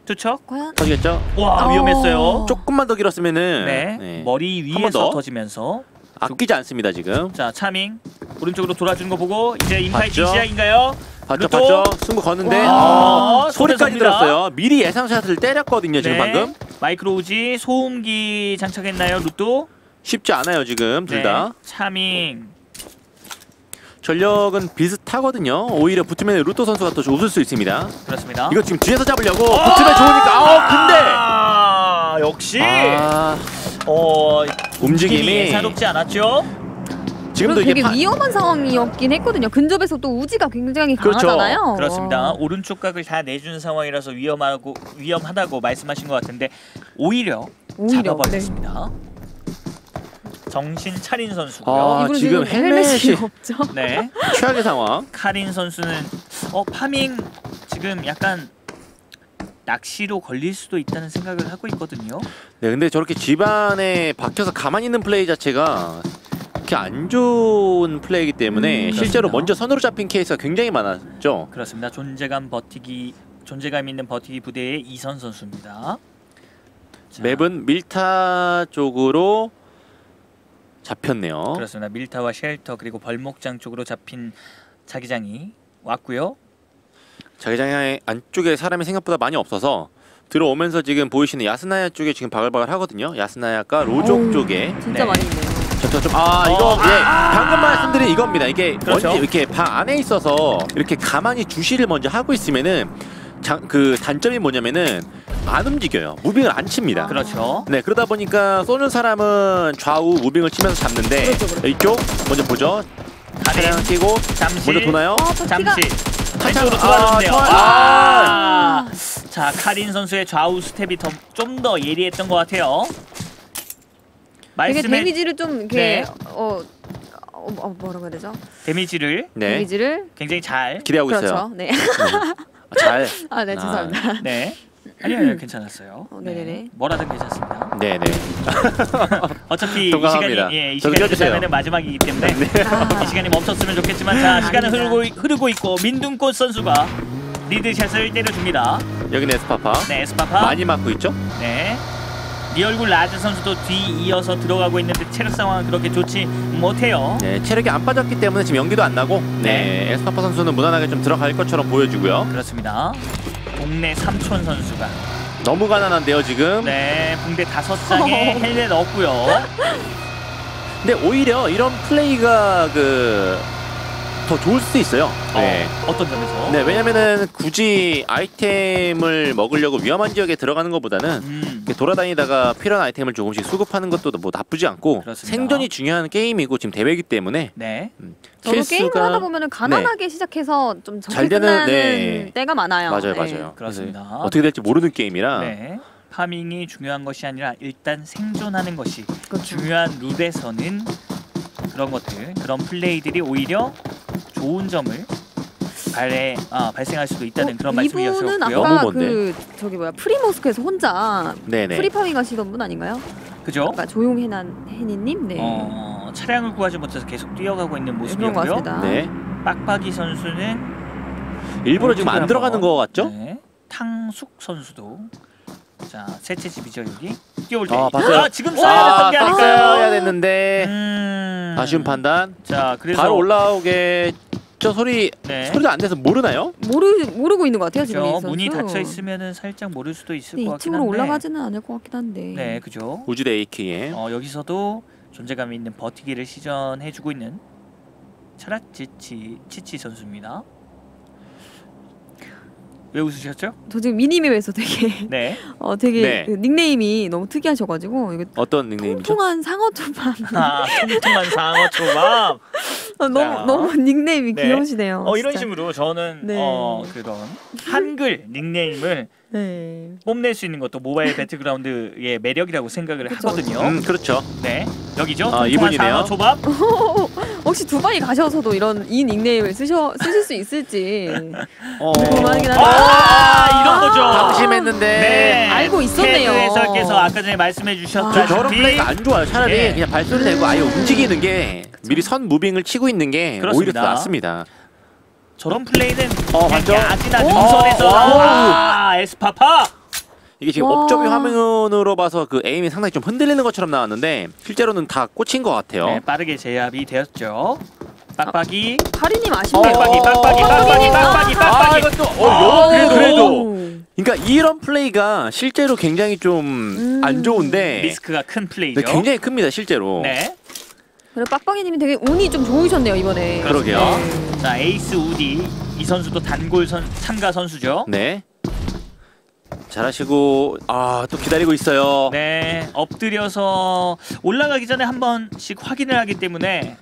Speaker 1: 투척.
Speaker 7: 과연
Speaker 2: 터지겠죠?
Speaker 1: 와
Speaker 7: 어.
Speaker 1: 위험했어요.
Speaker 2: 조금만 더 길었으면은
Speaker 1: 네.
Speaker 2: 네.
Speaker 1: 머리 위에서
Speaker 2: 더.
Speaker 1: 터지면서
Speaker 2: 아끼지 않습니다 지금.
Speaker 1: 자 차밍 오른쪽으로 돌아주는 거 보고 이제 인파이팅
Speaker 2: 봤죠?
Speaker 1: 시작인가요?
Speaker 2: 봤죠,
Speaker 1: 루또.
Speaker 2: 봤죠. 승부 거는데
Speaker 1: 와,
Speaker 2: 어, 소리까지
Speaker 1: 섭니다.
Speaker 2: 들었어요. 미리 예상샷을 때렸거든요 지금
Speaker 1: 네.
Speaker 2: 방금.
Speaker 1: 마이크로 우지 소음기 장착했나요, 루또?
Speaker 2: 쉽지 않아요 지금 둘
Speaker 1: 네.
Speaker 2: 다.
Speaker 1: 차밍.
Speaker 2: 전력은 비슷하거든요. 오히려 붙으면 루토 선수가 더 웃을 수 있습니다.
Speaker 1: 그렇습니다.
Speaker 2: 이거 지금 뒤에서 잡으려고 붙으면 좋으니까. 아 근데
Speaker 1: 아, 역시
Speaker 2: 아,
Speaker 1: 어
Speaker 2: 움직임이
Speaker 1: 예사롭지 않았죠.
Speaker 2: 지금도
Speaker 7: 되게
Speaker 2: 파...
Speaker 7: 위험한 상황이었긴 했거든요. 근접에서 또 우지가 굉장히
Speaker 2: 그렇죠.
Speaker 7: 강하잖아요.
Speaker 1: 그렇습니다. 오른쪽 각을 다 내준 상황이라서 위험하고 위험하다고 말씀하신 것 같은데 오히려,
Speaker 7: 오히려,
Speaker 1: 잡아버렸습니다. 정신 차린 선수고요.
Speaker 2: 아,
Speaker 7: 이분은
Speaker 2: 지금
Speaker 7: 헬멧이
Speaker 2: 헬멧이
Speaker 7: 없죠.
Speaker 1: 네,
Speaker 2: 최악의 상황.
Speaker 1: 카린 선수는 어 파밍 지금 약간 낚시로 걸릴 수도 있다는 생각을 하고 있거든요.
Speaker 2: 네, 근데 저렇게 집안에 박혀서 가만히 있는 플레이 자체가 그렇게 안 좋은 플레이이기 때문에
Speaker 1: 음,
Speaker 2: 실제로. 먼저 선으로 잡힌 케이스가 굉장히 많았죠.
Speaker 1: 그렇습니다. 존재감 버티기 존재감 있는 버티기 부대의 이선 선수입니다. 자,
Speaker 2: map은 밀타 쪽으로 잡혔네요.
Speaker 1: 그렇습니다. 밀타와 쉘터 그리고 벌목장 쪽으로 잡힌 자기장이 왔고요.
Speaker 2: 자기장의 안쪽에 사람이 생각보다 많이 없어서 들어오면서 지금 보이시는 야스나야 쪽에 지금 바글바글 하거든요. 야스나야가 로족 쪽에
Speaker 7: 진짜
Speaker 1: 네.
Speaker 7: 많이 있네요.
Speaker 2: 저저 좀 아 이거
Speaker 1: 어,
Speaker 2: 예
Speaker 1: 아.
Speaker 2: 방금 말씀드린 이겁니다. 이게
Speaker 1: 그렇죠.
Speaker 2: 먼저 이렇게 방 안에 있어서 이렇게 가만히 주시를 먼저 하고 있으면은 장, 그 단점이 뭐냐면은 안 움직여요. 무빙을 안 칩니다.
Speaker 1: 그렇죠.
Speaker 2: 네 그러다 보니까 쏘는 사람은 좌우 무빙을 치면서 잡는데
Speaker 7: 그렇죠, 그렇죠.
Speaker 2: 이쪽 먼저 보죠. 차량 끼고
Speaker 1: 잠시
Speaker 2: 먼저 도나요?
Speaker 7: 어,
Speaker 1: 잠시 왼쪽으로
Speaker 2: 아,
Speaker 1: 도와줬네요.
Speaker 2: 좋아요.
Speaker 1: 아, 자 카린 선수의 좌우 스텝이 좀더 예리했던 것 같아요.
Speaker 7: 되게
Speaker 1: 말씀의
Speaker 7: 데미지를 좀 이렇게
Speaker 1: 네.
Speaker 7: 어, 어, 어 뭐라고 해야 되죠?
Speaker 1: 데미지를
Speaker 2: 네
Speaker 7: 데미지를
Speaker 1: 굉장히 잘.
Speaker 2: 기대하고
Speaker 7: 그렇죠.
Speaker 2: 있어요.
Speaker 7: 네.
Speaker 2: 잘.
Speaker 7: 아, 네,
Speaker 2: 아.
Speaker 7: 죄송합니다.
Speaker 1: 네. 아니요, 아니요, 괜찮았어요.
Speaker 7: 어, 네네 네.
Speaker 1: 뭐라든 괜찮습니다.
Speaker 2: 네네.
Speaker 1: 어차피 이
Speaker 2: 동감합니다.
Speaker 1: 시간이 예, 이 시간이 마지막이기 때문에
Speaker 7: 아.
Speaker 1: 이 시간이 멈췄으면 좋겠지만 자 시간은
Speaker 7: 아닙니다.
Speaker 1: 흐르고 흐르고 있고 민둥꽃 선수가 lead shot을 때려줍니다.
Speaker 2: 여기는 에스파파.
Speaker 1: 네, 에스파파.
Speaker 2: 많이 맞고 있죠?
Speaker 1: 네. 리얼굴 라즈 선수도 뒤 이어서 들어가고 있는데 체력 상황은 그렇게 좋지 못해요.
Speaker 2: 네, 체력이 안 빠졌기 때문에 지금 연기도 안 나고 네, 에스파파 선수는 무난하게 좀 들어갈 것처럼 보여주고요.
Speaker 1: 그렇습니다. 동네 삼촌 선수가
Speaker 2: 너무 가난한데요 지금.
Speaker 1: 네 붕대 다섯 장에 헬멧 없고요.
Speaker 2: 근데 오히려 이런 플레이가 그 더 좋을 수 있어요. 네.
Speaker 1: 어, 어떤 점에서?
Speaker 2: 네, 왜냐면은 굳이 아이템을 먹으려고 위험한 지역에 들어가는 것보다는
Speaker 1: 음,
Speaker 2: 이렇게 돌아다니다가 필요한 아이템을 조금씩 수급하는 것도 뭐 나쁘지 않고
Speaker 1: 그렇습니다.
Speaker 2: 생존이 중요한 게임이고 지금 대회이기 때문에
Speaker 1: 네.
Speaker 7: 저도 게임을
Speaker 2: 킬수가-
Speaker 7: 하다 보면은 가난하게 시작해서 좀 적게
Speaker 2: 잘 되는,
Speaker 7: 끝나는
Speaker 2: 네.
Speaker 7: 때가 많아요.
Speaker 2: 맞아요,
Speaker 7: 네.
Speaker 2: 맞아요.
Speaker 1: 그렇습니다.
Speaker 2: 그래서 어떻게 될지 모르는 게임이라
Speaker 1: 네. farming이 중요한 것이 아니라 일단 생존하는 것이
Speaker 7: 그렇죠.
Speaker 1: 중요한 룰에서는 그런 것들, 그런 플레이들이 오히려 좋은 점을 발에 아, 발생할 수도 있다는 그런
Speaker 7: 어, 이분은
Speaker 1: 말씀이셨고요.
Speaker 7: 아까
Speaker 2: 너무.
Speaker 7: 그 저기 뭐야 프리모스크에서 혼자
Speaker 2: 네네.
Speaker 7: free farming 하시던 분 아닌가요?
Speaker 1: 그죠?
Speaker 7: 아까 조용해난 해니님, 네.
Speaker 1: 어, 차량을 구하지 못해서 계속 뛰어가고 있는
Speaker 7: 네, 그런 것
Speaker 1: 모습이었고요.
Speaker 2: 네.
Speaker 1: 빡빡이 선수는
Speaker 2: 일부러 지금 안 들어가는 거 같죠?
Speaker 1: 네. 탕숙 선수도 자 셋째 집이죠 여기 뛰어올 때.
Speaker 2: 아, 봤어요.
Speaker 1: 아, 지금 됐던 게
Speaker 2: 아, 됐는데
Speaker 1: 음.
Speaker 2: 아쉬운 판단.
Speaker 1: 자 그래서
Speaker 2: 바로 올라오게 저 소리
Speaker 1: 네.
Speaker 2: 소리도 안 내서 모르나요?
Speaker 7: 모르 모르고 있는 것 같아요 지금 이
Speaker 1: 그죠.
Speaker 7: 선수.
Speaker 1: 문이 닫혀 있으면은 살짝 모를 수도 있을
Speaker 7: 네, 것이
Speaker 1: 같긴
Speaker 7: 팀으로
Speaker 1: 한데.
Speaker 7: 올라가지는 않을 것 같긴 한데.
Speaker 1: 네, 그죠.
Speaker 2: 우주대 AK에
Speaker 1: 어, 여기서도 존재감 있는 버티기를 시전해주고 있는 차라치치 치치 선수입니다. 왜 웃으셨죠?
Speaker 7: 저 지금 미니맵에서 되게
Speaker 1: 네.
Speaker 7: 어 되게
Speaker 2: 네.
Speaker 7: 그 닉네임이 너무 특이하셔가지고 이거
Speaker 2: 어떤 닉네임이죠?
Speaker 7: 통통한 상어 초밥
Speaker 1: 아, 통통한 상어 초밥.
Speaker 7: 어, 너무
Speaker 1: 자.
Speaker 7: 너무 닉네임이
Speaker 1: 네.
Speaker 7: 귀여우시네요.
Speaker 1: 어 이런
Speaker 7: 진짜.
Speaker 1: 식으로 저는
Speaker 7: 네.
Speaker 1: 어 그런 한글 닉네임을
Speaker 7: 네.
Speaker 1: 뽐낼 수 있는 것도 모바일 배틀그라운드의 매력이라고 생각을
Speaker 7: 그쵸,
Speaker 1: 하거든요.
Speaker 2: 음 그렇죠.
Speaker 1: 네, 여기죠.
Speaker 2: 아, 이분이네요.
Speaker 1: 초밥.
Speaker 7: 혹시 두바이 가셔서도 이런 이 닉네임을 쓰셔 쓰실 수 있을지
Speaker 2: 어...
Speaker 7: 궁금하긴 한데.
Speaker 1: 아, 이런 거죠.
Speaker 2: 방심했는데
Speaker 1: 네,
Speaker 7: 알고 있었네요.
Speaker 1: 해설께서 아까 전에 말씀해
Speaker 2: 저
Speaker 1: 주셨다시피
Speaker 2: 저런 플레이가 안 좋아요. 차라리
Speaker 1: 예.
Speaker 2: 그냥 발소리 내고 아예 움직이는 게 미리 선 무빙을 치고 있는 게 오히려
Speaker 1: 그렇습니다.
Speaker 2: 더 낫습니다.
Speaker 1: 저런 플레이는
Speaker 2: 어,
Speaker 1: 그냥
Speaker 2: 맞죠?
Speaker 1: 야지나
Speaker 2: 오,
Speaker 1: 능선에서
Speaker 2: 오.
Speaker 1: 아, 에스파파.
Speaker 2: 이게 지금
Speaker 7: 와.
Speaker 2: 업적이 화면으로 봐서 그 aim이 상당히 좀 흔들리는 것처럼 나왔는데 실제로는 다 꽂힌 것 같아요.
Speaker 1: 네, 빠르게 제압이 되었죠. 빡빡이,
Speaker 7: 카리님 아쉽네요.
Speaker 1: 빡빡이, 빡빡이, 빡빡이, 빡빡이,
Speaker 2: 아
Speaker 1: 빡빡이.
Speaker 2: 이것도 어, 그래도 그래도
Speaker 7: 오.
Speaker 2: 그러니까 이런 플레이가 실제로 굉장히 좀안
Speaker 7: 음.
Speaker 2: 좋은데
Speaker 1: 리스크가 큰 플레이죠.
Speaker 2: 네, 굉장히 큽니다 실제로.
Speaker 1: 네.
Speaker 7: 그리고 빡빡이님이 되게 운이 좀 좋으셨네요 이번에.
Speaker 2: 그러게요.
Speaker 7: 네.
Speaker 1: 자, 에이스 우디 이 선수도 단골 선 참가 선수죠.
Speaker 2: 네. 잘하시고 아 또 기다리고 있어요.
Speaker 1: 네, 엎드려서 올라가기 전에 한 번씩 확인을 하기 때문에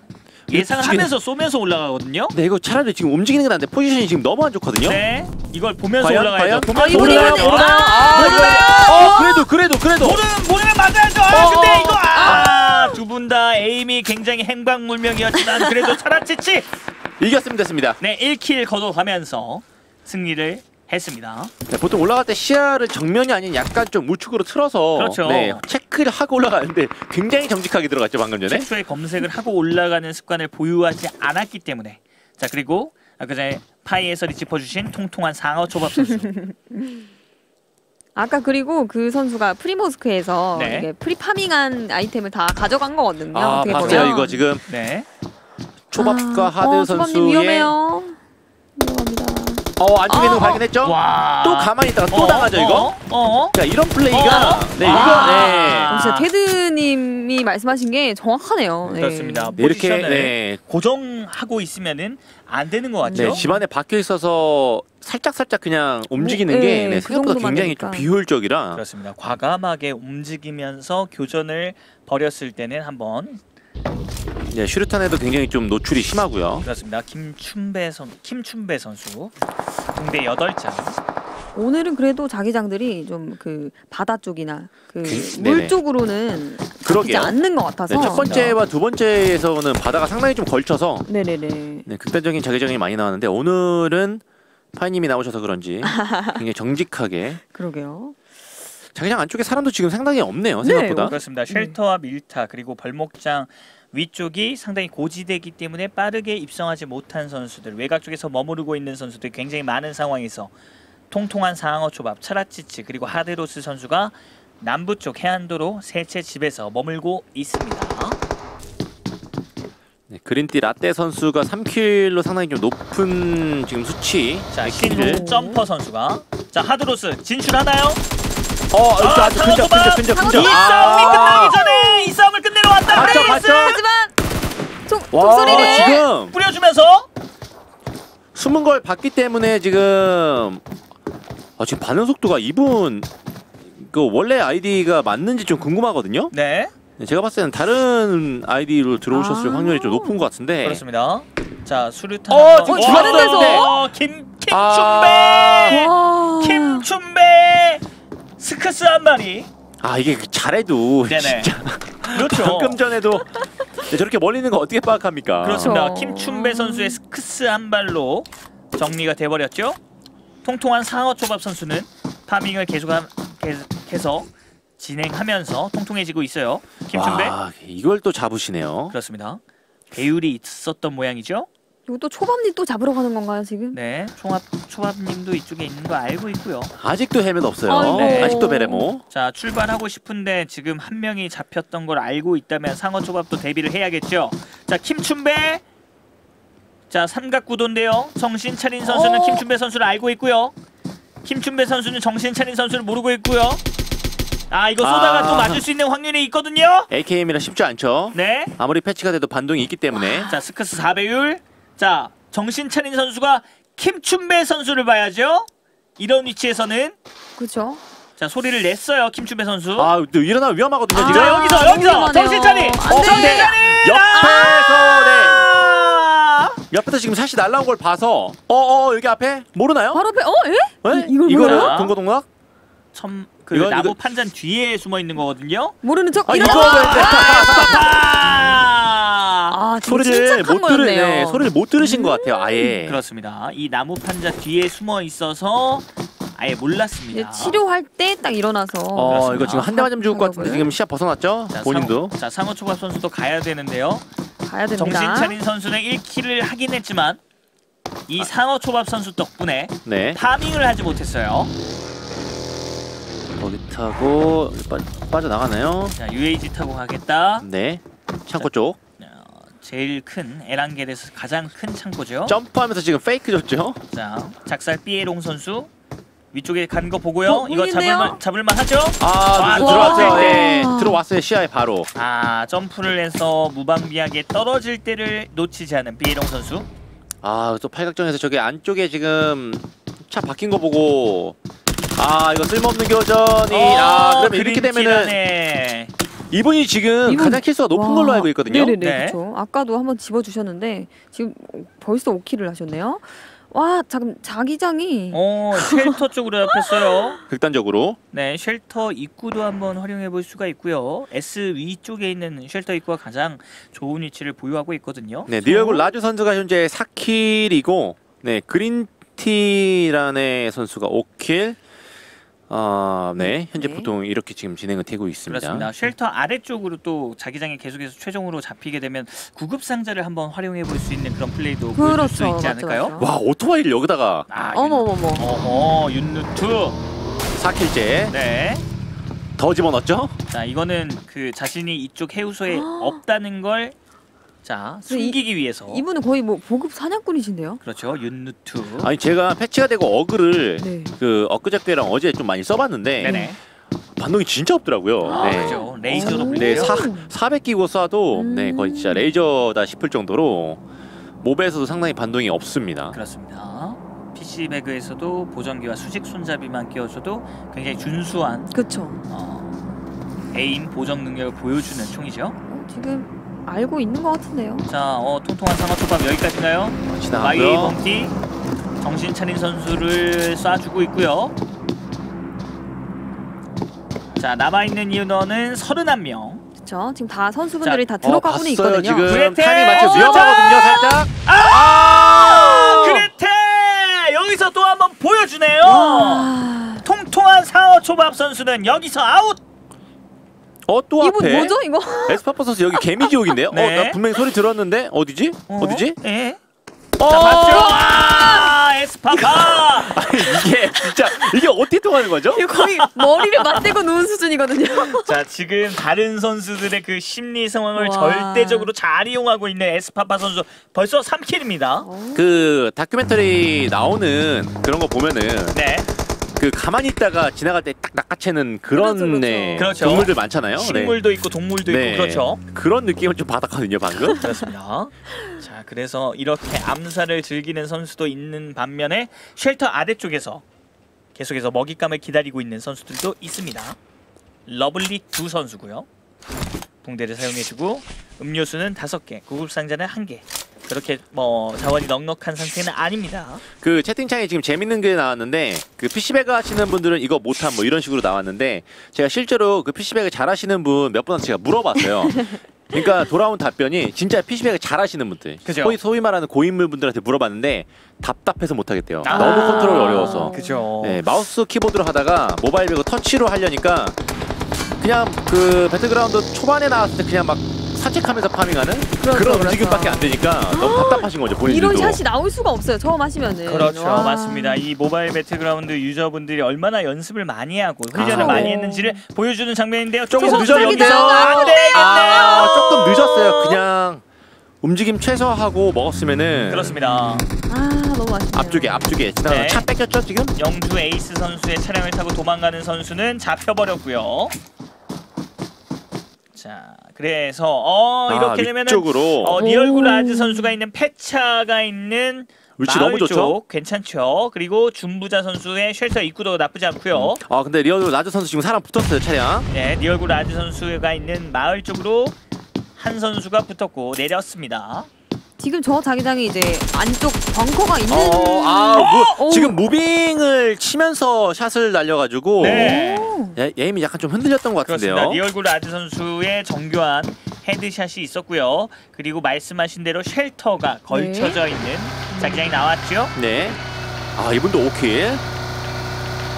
Speaker 1: 예상을
Speaker 2: 지금-
Speaker 1: 하면서 쏘면서 올라가거든요.
Speaker 2: 네 이거 차라리 지금 움직이는 게 나은데 포지션이 지금 너무 안 좋거든요.
Speaker 1: 네, 이걸 보면서
Speaker 2: 과연
Speaker 1: 올라가야죠.
Speaker 2: 과연
Speaker 1: 보면서
Speaker 7: 이거
Speaker 2: 모르나요?
Speaker 7: 이거는-?
Speaker 2: 아,
Speaker 1: 모르나요?
Speaker 2: 이거- 어 그래도 그래도 그래도
Speaker 1: 모르는 모르면 맞아야죠. 아,
Speaker 2: 어,
Speaker 1: 근데
Speaker 2: 어,
Speaker 1: 이거 아, 두 분 다 에임이 굉장히 행방불명이었지만 그래도 차라치치
Speaker 2: 이겼으면 됐습니다.
Speaker 1: 네 1 kill 거둬가면서 승리를 했습니다.
Speaker 2: 네, 보통 올라갈 때 시야를 정면이 아닌 약간 좀 우측으로 틀어서
Speaker 1: 그렇죠.
Speaker 2: 네, 체크를 하고 올라가는데 굉장히 정직하게 들어갔죠 방금 전에.
Speaker 1: 최초의 검색을 하고 올라가는 습관을 보유하지 않았기 때문에 자 그리고 아까 전에 파이에서 리치퍼주신 통통한 상어 초밥 선수
Speaker 7: 아까 그리고 그 선수가 프리모스크에서
Speaker 1: 네.
Speaker 7: 이게 free farming한 아이템을 다 가져간 거거든요.
Speaker 2: 아
Speaker 7: 어떻게
Speaker 2: 봤어요
Speaker 7: 보면.
Speaker 2: 이거 지금
Speaker 1: 네
Speaker 2: 초밥과
Speaker 7: 아,
Speaker 2: 하드
Speaker 7: 어,
Speaker 2: 선수의
Speaker 7: 초밥님 위험해요. 위험합니다.
Speaker 2: 어 안쪽에 있는 거
Speaker 7: 아,
Speaker 2: 발견했죠?
Speaker 1: 와.
Speaker 2: 또 가만히 있다가 또
Speaker 1: 어,
Speaker 2: 당하죠 이거?
Speaker 1: 어? 어?
Speaker 2: 자 이런 플레이가
Speaker 1: 어?
Speaker 2: 네
Speaker 1: 아.
Speaker 2: 이거 네.
Speaker 7: 어, 진짜 테드님이 말씀하신 게 정확하네요. 네.
Speaker 1: 그렇습니다.
Speaker 2: 네, 이렇게 네.
Speaker 1: 고정하고 있으면은 안 되는 것 같죠?
Speaker 2: 네, 집안에 박혀 있어서 살짝 살짝 그냥 움직이는
Speaker 7: 네,
Speaker 2: 게 네,
Speaker 7: 그
Speaker 2: 생각보다
Speaker 7: 정도만
Speaker 2: 굉장히
Speaker 7: 되니까.
Speaker 2: 좀 비효율적이라
Speaker 1: 그렇습니다. 과감하게 움직이면서 교전을 벌였을 때는 한번
Speaker 2: 네, 슈르탄에도 굉장히 좀 노출이 심하고요.
Speaker 1: 그렇습니다. 김춘배 선 김춘배 선수 공대 8장.
Speaker 7: 오늘은 그래도 자기장들이 좀 그 바다 쪽이나 그
Speaker 2: 그-
Speaker 7: 물. 쪽으로는
Speaker 2: 그러게요.
Speaker 7: 않는 것 같아서.
Speaker 2: 네, 첫 번째와 두 번째에서는 바다가 상당히 좀 걸쳐서
Speaker 7: 네네네.
Speaker 2: 네, 극단적인 자기장이 많이 나왔는데 오늘은 파이님이 나오셔서 그런지 굉장히 정직하게
Speaker 7: 그러게요.
Speaker 2: 자기장 안쪽에 사람도 지금 상당히 없네요 생각보다.
Speaker 1: 그렇습니다. 쉘터와 밀타 그리고 벌목장 위쪽이 상당히 고지대이기 때문에 빠르게 입성하지 못한 선수들 외곽 쪽에서 머무르고 있는 선수들이 굉장히 많은 상황에서 통통한 상어 초밥 차라치치 그리고 하데로스 선수가 남부 쪽 해안도로 세 채 집에서 머물고 있습니다.
Speaker 2: 네, 그린티라떼 선수가 3 kill로 상당히 좀 높은 지금 수치.
Speaker 1: 자
Speaker 2: 네, kill을.
Speaker 1: 점퍼 선수가 자 하드로스 진출하나요?
Speaker 2: 어,
Speaker 1: 아,
Speaker 2: 아주 근접
Speaker 1: 상어
Speaker 2: 근접 근접
Speaker 1: 이
Speaker 2: 근접.
Speaker 1: 싸움이
Speaker 2: 아.
Speaker 1: 끝나기 전에 이 싸움을 끝내러 왔다 레이스
Speaker 2: 봤죠?
Speaker 7: 하지만 총,
Speaker 2: 와,
Speaker 7: 총소리를
Speaker 2: 지금
Speaker 1: 뿌려주면서
Speaker 2: 숨은 걸 봤기 때문에 지금 아, 지금 반응 속도가 이분 그 원래 아이디가 맞는지 좀 궁금하거든요.
Speaker 1: 네
Speaker 2: 네, 제가 봤을 때는 다른 아이디로 들어오셨을
Speaker 7: 아.
Speaker 2: 확률이 좀 높은 것 같은데.
Speaker 1: 그렇습니다. 자 수류탄
Speaker 2: 어, 지금
Speaker 1: 어,
Speaker 2: 죽었어요.
Speaker 1: 네. 어, 김 김춘배
Speaker 2: 아.
Speaker 7: 와.
Speaker 1: 김춘배 SKS 한 마리
Speaker 2: 아 이게 잘해도
Speaker 1: 네네.
Speaker 2: 진짜
Speaker 1: 그렇죠.
Speaker 2: 방금 전에도 네, 저렇게 멀리 있는 거 어떻게 파악합니까?
Speaker 1: 그렇습니다.
Speaker 7: 그렇죠.
Speaker 1: 김춘배 선수의 SKS 한 발로 정리가 돼버렸죠. 통통한 상어 초밥 선수는 farming을 계속하, 계속해서 진행하면서 통통해지고 있어요. 김춘배
Speaker 2: 와, 이걸 또 잡으시네요.
Speaker 1: 그렇습니다. 배율이 있었던 모양이죠.
Speaker 7: 이거 또 초밥님 또 잡으러 가는 건가요 지금?
Speaker 1: 네, 총합 초밥님도 이쪽에 있는 거 알고 있고요.
Speaker 2: 아직도 헬멧 없어요.
Speaker 7: 아이고.
Speaker 1: 네.
Speaker 2: 아직도 베레모.
Speaker 1: 자 출발하고 싶은데 지금 한 명이 잡혔던 걸 알고 있다면 상어 초밥도 대비를 해야겠죠. 자 김춘배 자 삼각 구도인데요. 정신 차린 선수는
Speaker 7: 어.
Speaker 1: 김춘배 선수를 알고 있고요. 김춘배 선수는 정신 차린 선수를 모르고 있고요. 아 이거 쏘다가
Speaker 2: 아.
Speaker 1: 또 맞을 수 있는 확률이 있거든요.
Speaker 2: AKM이라 쉽지 않죠.
Speaker 1: 네.
Speaker 2: 아무리 패치가 돼도 반동이 있기 때문에.
Speaker 1: 자 스크스 4배율. 자 정신 차린 선수가 김춘배 선수를 봐야죠. 이런 위치에서는
Speaker 7: 그렇죠.
Speaker 1: 자 소리를 냈어요 김춘배 선수.
Speaker 2: 아, 또 일어나면 위험하거든요
Speaker 7: 아,
Speaker 2: 지금.
Speaker 1: 자 여기서 여기서
Speaker 7: 위험하네요.
Speaker 1: 정신 차리.
Speaker 7: 안
Speaker 1: 어,
Speaker 7: 돼.
Speaker 1: 정신 차리.
Speaker 2: 옆에서 네.
Speaker 1: 아!
Speaker 2: 옆에서 지금 샷이 날라온 걸 봐서 어어 여기 앞에 모르나요?
Speaker 7: 바로 앞에 어? 에?
Speaker 2: 네?
Speaker 7: 이- 이걸
Speaker 2: 이거를
Speaker 1: 몰라요?
Speaker 2: 동거동락?
Speaker 1: 첨 그
Speaker 2: 이거-
Speaker 1: 나무
Speaker 2: 이거-
Speaker 1: 판잔 뒤에 숨어 있는 거거든요.
Speaker 7: 모르는
Speaker 2: 척아 네.
Speaker 1: 아!
Speaker 7: 아,
Speaker 2: 소리를 못 들으.
Speaker 7: 네,
Speaker 2: 소리를 못 들으신 것 같아요. 아예.
Speaker 1: 그렇습니다. 이 나무 판자 뒤에 숨어 있어서 아예 몰랐습니다.
Speaker 7: 치료할 때 딱 일어나서
Speaker 2: 어
Speaker 1: 그렇습니다.
Speaker 2: 이거 지금 한대 맞으면 죽을 것 같은데
Speaker 7: 상업을.
Speaker 2: 지금 시야 벗어났죠?
Speaker 1: 자,
Speaker 2: 본인도.
Speaker 1: 상어, 자 상어 초밥 선수도 가야 되는데요.
Speaker 7: 가야 됩니다.
Speaker 1: 정신 차린 선수는 1킬을 하긴 했지만 이 상어 초밥 선수 덕분에
Speaker 2: 네.
Speaker 1: 파밍을 하지 못했어요.
Speaker 2: 거기 타고 빠, 빠져 나가나요?
Speaker 1: 자 UAG 타고 가겠다.
Speaker 2: 네. 창고 쪽.
Speaker 1: 어, 제일 큰 에란겔에서 가장 큰 창고죠.
Speaker 2: 점프하면서 지금 페이크 줬죠?
Speaker 1: 자 작살 삐에롱 선수 위쪽에 간 거 보고요.
Speaker 7: 어,
Speaker 1: 이거. 잡을만 잡을만 하죠?
Speaker 2: 아,
Speaker 1: 와,
Speaker 2: 누수 들어왔어요.
Speaker 1: 와.
Speaker 2: 네. 들어왔어요. 시야에 바로.
Speaker 1: 아 점프를 해서 무방비하게 떨어질 때를 놓치지 않은 삐에롱 선수.
Speaker 2: 아, 또 팔각정에서 저기 안쪽에 지금 차 바뀐 거 보고 아, 이거 쓸모없는 교전이 아, 그러면 이렇게 되면은 이분이 지금
Speaker 7: 이분-
Speaker 2: 가장 kill수가 높은
Speaker 7: 와.
Speaker 2: 걸로 알고 있거든요.
Speaker 7: 네네네
Speaker 1: 네.
Speaker 7: 그렇죠. 아까도 한번 집어주셨는데 지금 벌써 5 kill을 하셨네요. 와 잠깐 자기장이
Speaker 1: 어 쉘터 쪽으로 잡혔어요.
Speaker 2: 극단적으로.
Speaker 1: 네 쉘터 입구도 한번 활용해 볼 수가 있고요. S 위쪽에 있는 쉘터 입구가 가장 좋은 위치를 보유하고 있거든요.
Speaker 2: 네, 뉴욕 라주 선수가 현재 4 kill이고 네, 그린티라떼 선수가 5 kill. 아, 네. 현재
Speaker 7: 네.
Speaker 2: 보통 이렇게 지금 진행을 되고 있습니다.
Speaker 1: 그렇습니다. 쉘터 아래쪽으로 또 자기장이 계속해서 최종으로 잡히게 되면 구급 상자를 한번 활용해 볼 수 있는 그런 플레이도 보여줄 수
Speaker 7: 그렇죠.
Speaker 1: 있지
Speaker 7: 맞죠,
Speaker 1: 않을까요?
Speaker 7: 맞죠.
Speaker 2: 와, 오토바이를 여기다가
Speaker 1: 아,
Speaker 7: 어머
Speaker 1: 윤-
Speaker 7: 어머
Speaker 1: 윤루투.
Speaker 2: 4 kill째
Speaker 1: 네.
Speaker 2: 더 집어넣었죠?
Speaker 1: 자 이거는 그 자신이 이쪽 해우소에 없다는 걸 자
Speaker 7: 근데 이-
Speaker 1: 숨기기 위해서
Speaker 7: 이분은 거의 뭐 보급 사냥꾼이신데요?
Speaker 1: 그렇죠 윤누투
Speaker 2: 아니 제가 패치가 되고 어그를
Speaker 7: 네.
Speaker 2: 그 엊그저께랑 어제 좀 많이 써봤는데
Speaker 1: 네네
Speaker 2: 반동이 진짜 없더라고요.
Speaker 1: 아,
Speaker 2: 네.
Speaker 1: 그죠 레이저도
Speaker 7: 오.
Speaker 2: 네,
Speaker 1: 불리고요
Speaker 2: 사, 400 끼고 쏴도 네, 거의 진짜
Speaker 7: 음.
Speaker 2: 레이저다 싶을 정도로 몹에서도 상당히 반동이 없습니다.
Speaker 1: 그렇습니다 PC 배그에서도 보정기와 수직 손잡이만 끼워줘도 굉장히 준수한
Speaker 7: 그쵸.
Speaker 1: 어, aim 보정 능력을 보여주는 총이죠
Speaker 7: 어, 지금 알고 있는 것 같은데요.
Speaker 1: 자 어, 통통한 상어초밥 여기까지인가요? 마이. 범티 정신 차린 선수를 쏴주고 있고요. 자 남아있는 인원은 31명.
Speaker 7: 그쵸. 지금 다 선수분들이
Speaker 1: 자,
Speaker 7: 다 들어가고는
Speaker 2: 봤어요,
Speaker 7: 있거든요.
Speaker 2: 지금
Speaker 1: 그레테!
Speaker 2: 타이밍 맞춰
Speaker 1: 어,
Speaker 2: 위험하거든요, 살짝.
Speaker 1: 아! 그레테 여기서 또 한번 보여주네요.
Speaker 7: 와.
Speaker 1: 통통한 상어 초밥 선수는 여기서 아웃.
Speaker 2: 어, 또
Speaker 7: 이분
Speaker 2: 앞에.
Speaker 7: 뭐죠 이거?
Speaker 2: 에스파파 선수 여기 개미지옥인데요?
Speaker 1: 네.
Speaker 2: 어, 나 분명히 소리 들었는데 어디지?
Speaker 1: 어?
Speaker 2: 어? 디지
Speaker 1: 예.
Speaker 2: 어!
Speaker 1: 자 봤죠? 아 에스파파.
Speaker 2: 아니, 이게 진짜 이게 어떻게 통하는 거죠?
Speaker 7: 이거 거의 머리를 맞대고 누운 수준이거든요.
Speaker 1: 자 지금 다른 선수들의 그 심리 상황을
Speaker 7: 와.
Speaker 1: 절대적으로 잘 이용하고 있는 에스파파 선수 벌써 3 kill입니다.
Speaker 2: 그 다큐멘터리 나오는 그런 거 보면은
Speaker 1: 네.
Speaker 2: 그 가만히 있다가 지나갈 때 딱 낚아채는 그런
Speaker 7: 그렇죠, 그렇죠.
Speaker 2: 네,
Speaker 1: 그렇죠.
Speaker 2: 동물들 많잖아요. 네.
Speaker 1: 식물도 있고 동물도
Speaker 2: 네.
Speaker 1: 있고 그렇죠.
Speaker 2: 그런 느낌을 좀 받았거든요 방금.
Speaker 1: 그렇습니다. 자 그래서 이렇게 암살을 즐기는 선수도 있는 반면에 쉘터 아래쪽에서 계속해서 먹잇감을 기다리고 있는 선수들도 있습니다. 러블리 두 선수고요. 붕대를 사용해주고 음료수는 다섯 개, 구급 상자는 한 개. 그렇게 뭐 자원이 넉넉한 상태는 아닙니다.
Speaker 2: 그 채팅창에 지금 재밌는 게 나왔는데 그 PC배그 하시는 분들은 이거 못함 뭐 이런 식으로 나왔는데 제가 실제로 그 PC배그 잘하시는 분 몇 분한테 제가 물어봤어요. 그러니까 돌아온 답변이 진짜 PC배그 잘하시는 분들
Speaker 1: 그죠.
Speaker 2: 소위, 소위 말하는 고인물 분들한테 물어봤는데 답답해서 못하겠대요.
Speaker 1: 아.
Speaker 2: 너무 컨트롤이 어려워서.
Speaker 1: 그죠.
Speaker 2: 네, 마우스 키보드로 하다가 모바일 배그 터치로 하려니까 그냥 그 배틀그라운드 초반에 나왔을 때 그냥 막 산책하면서 farming하는 그런
Speaker 7: 그렇죠.
Speaker 2: 움직임밖에 안 되니까 너무 답답하신 거죠 본인들도.
Speaker 7: 이런 샷이 나올 수가 없어요. 처음 하시면은.
Speaker 1: 그렇죠,
Speaker 7: 와.
Speaker 1: 맞습니다. 이 모바일 배틀그라운드 유저분들이 얼마나 연습을 많이 하고 훈련을
Speaker 2: 아.
Speaker 1: 많이 했는지를 보여주는 장면인데요.
Speaker 2: 조금 늦었는데요.
Speaker 1: 여기서 안 되겠네요.
Speaker 2: 아, 조금 늦었어요. 그냥 움직임 최소화하고 먹었으면은
Speaker 7: 아
Speaker 1: 그렇습니다.
Speaker 7: 너무 아쉽네요.
Speaker 2: 앞쪽에 앞쪽에 지나가서
Speaker 1: 네.
Speaker 2: 차 뺏겼죠 지금?
Speaker 1: 영주 에이스 선수의 차량을 타고 도망가는 선수는 잡혀버렸고요. 자, 그래서 어 이렇게
Speaker 2: 아,
Speaker 1: 되면은
Speaker 2: 위쪽으로
Speaker 1: 어,
Speaker 7: 오.
Speaker 1: 니얼굴 아즈 선수가 있는 폐차가 있는
Speaker 2: 위치 너무 좋죠?
Speaker 1: 쪽 괜찮죠. 그리고 준부자 선수의 shelter 입구도 나쁘지 않고요.
Speaker 2: 아 근데 니얼굴 라즈 선수 지금 사람 붙었어요 차량.
Speaker 1: 네, 니얼굴 아즈 선수가 있는 마을 쪽으로 한 선수가 붙었고 내렸습니다.
Speaker 7: 지금 저 자기장이 이제 안쪽 벙커가 있는.
Speaker 2: 어, 아, 무,
Speaker 7: 오.
Speaker 2: 지금 moving을 치면서 샷을 날려가지고
Speaker 1: 네.
Speaker 7: 오.
Speaker 2: 예, aim이 약간 좀 흔들렸던 것 같은데요.
Speaker 1: 그렇습니다. 니얼굴 아즈 선수의 정교한 헤드샷이 있었고요. 그리고 말씀하신 대로 쉘터가 걸쳐져 있는 자기장이 나왔죠.
Speaker 2: 네. 아 이분도 오킬.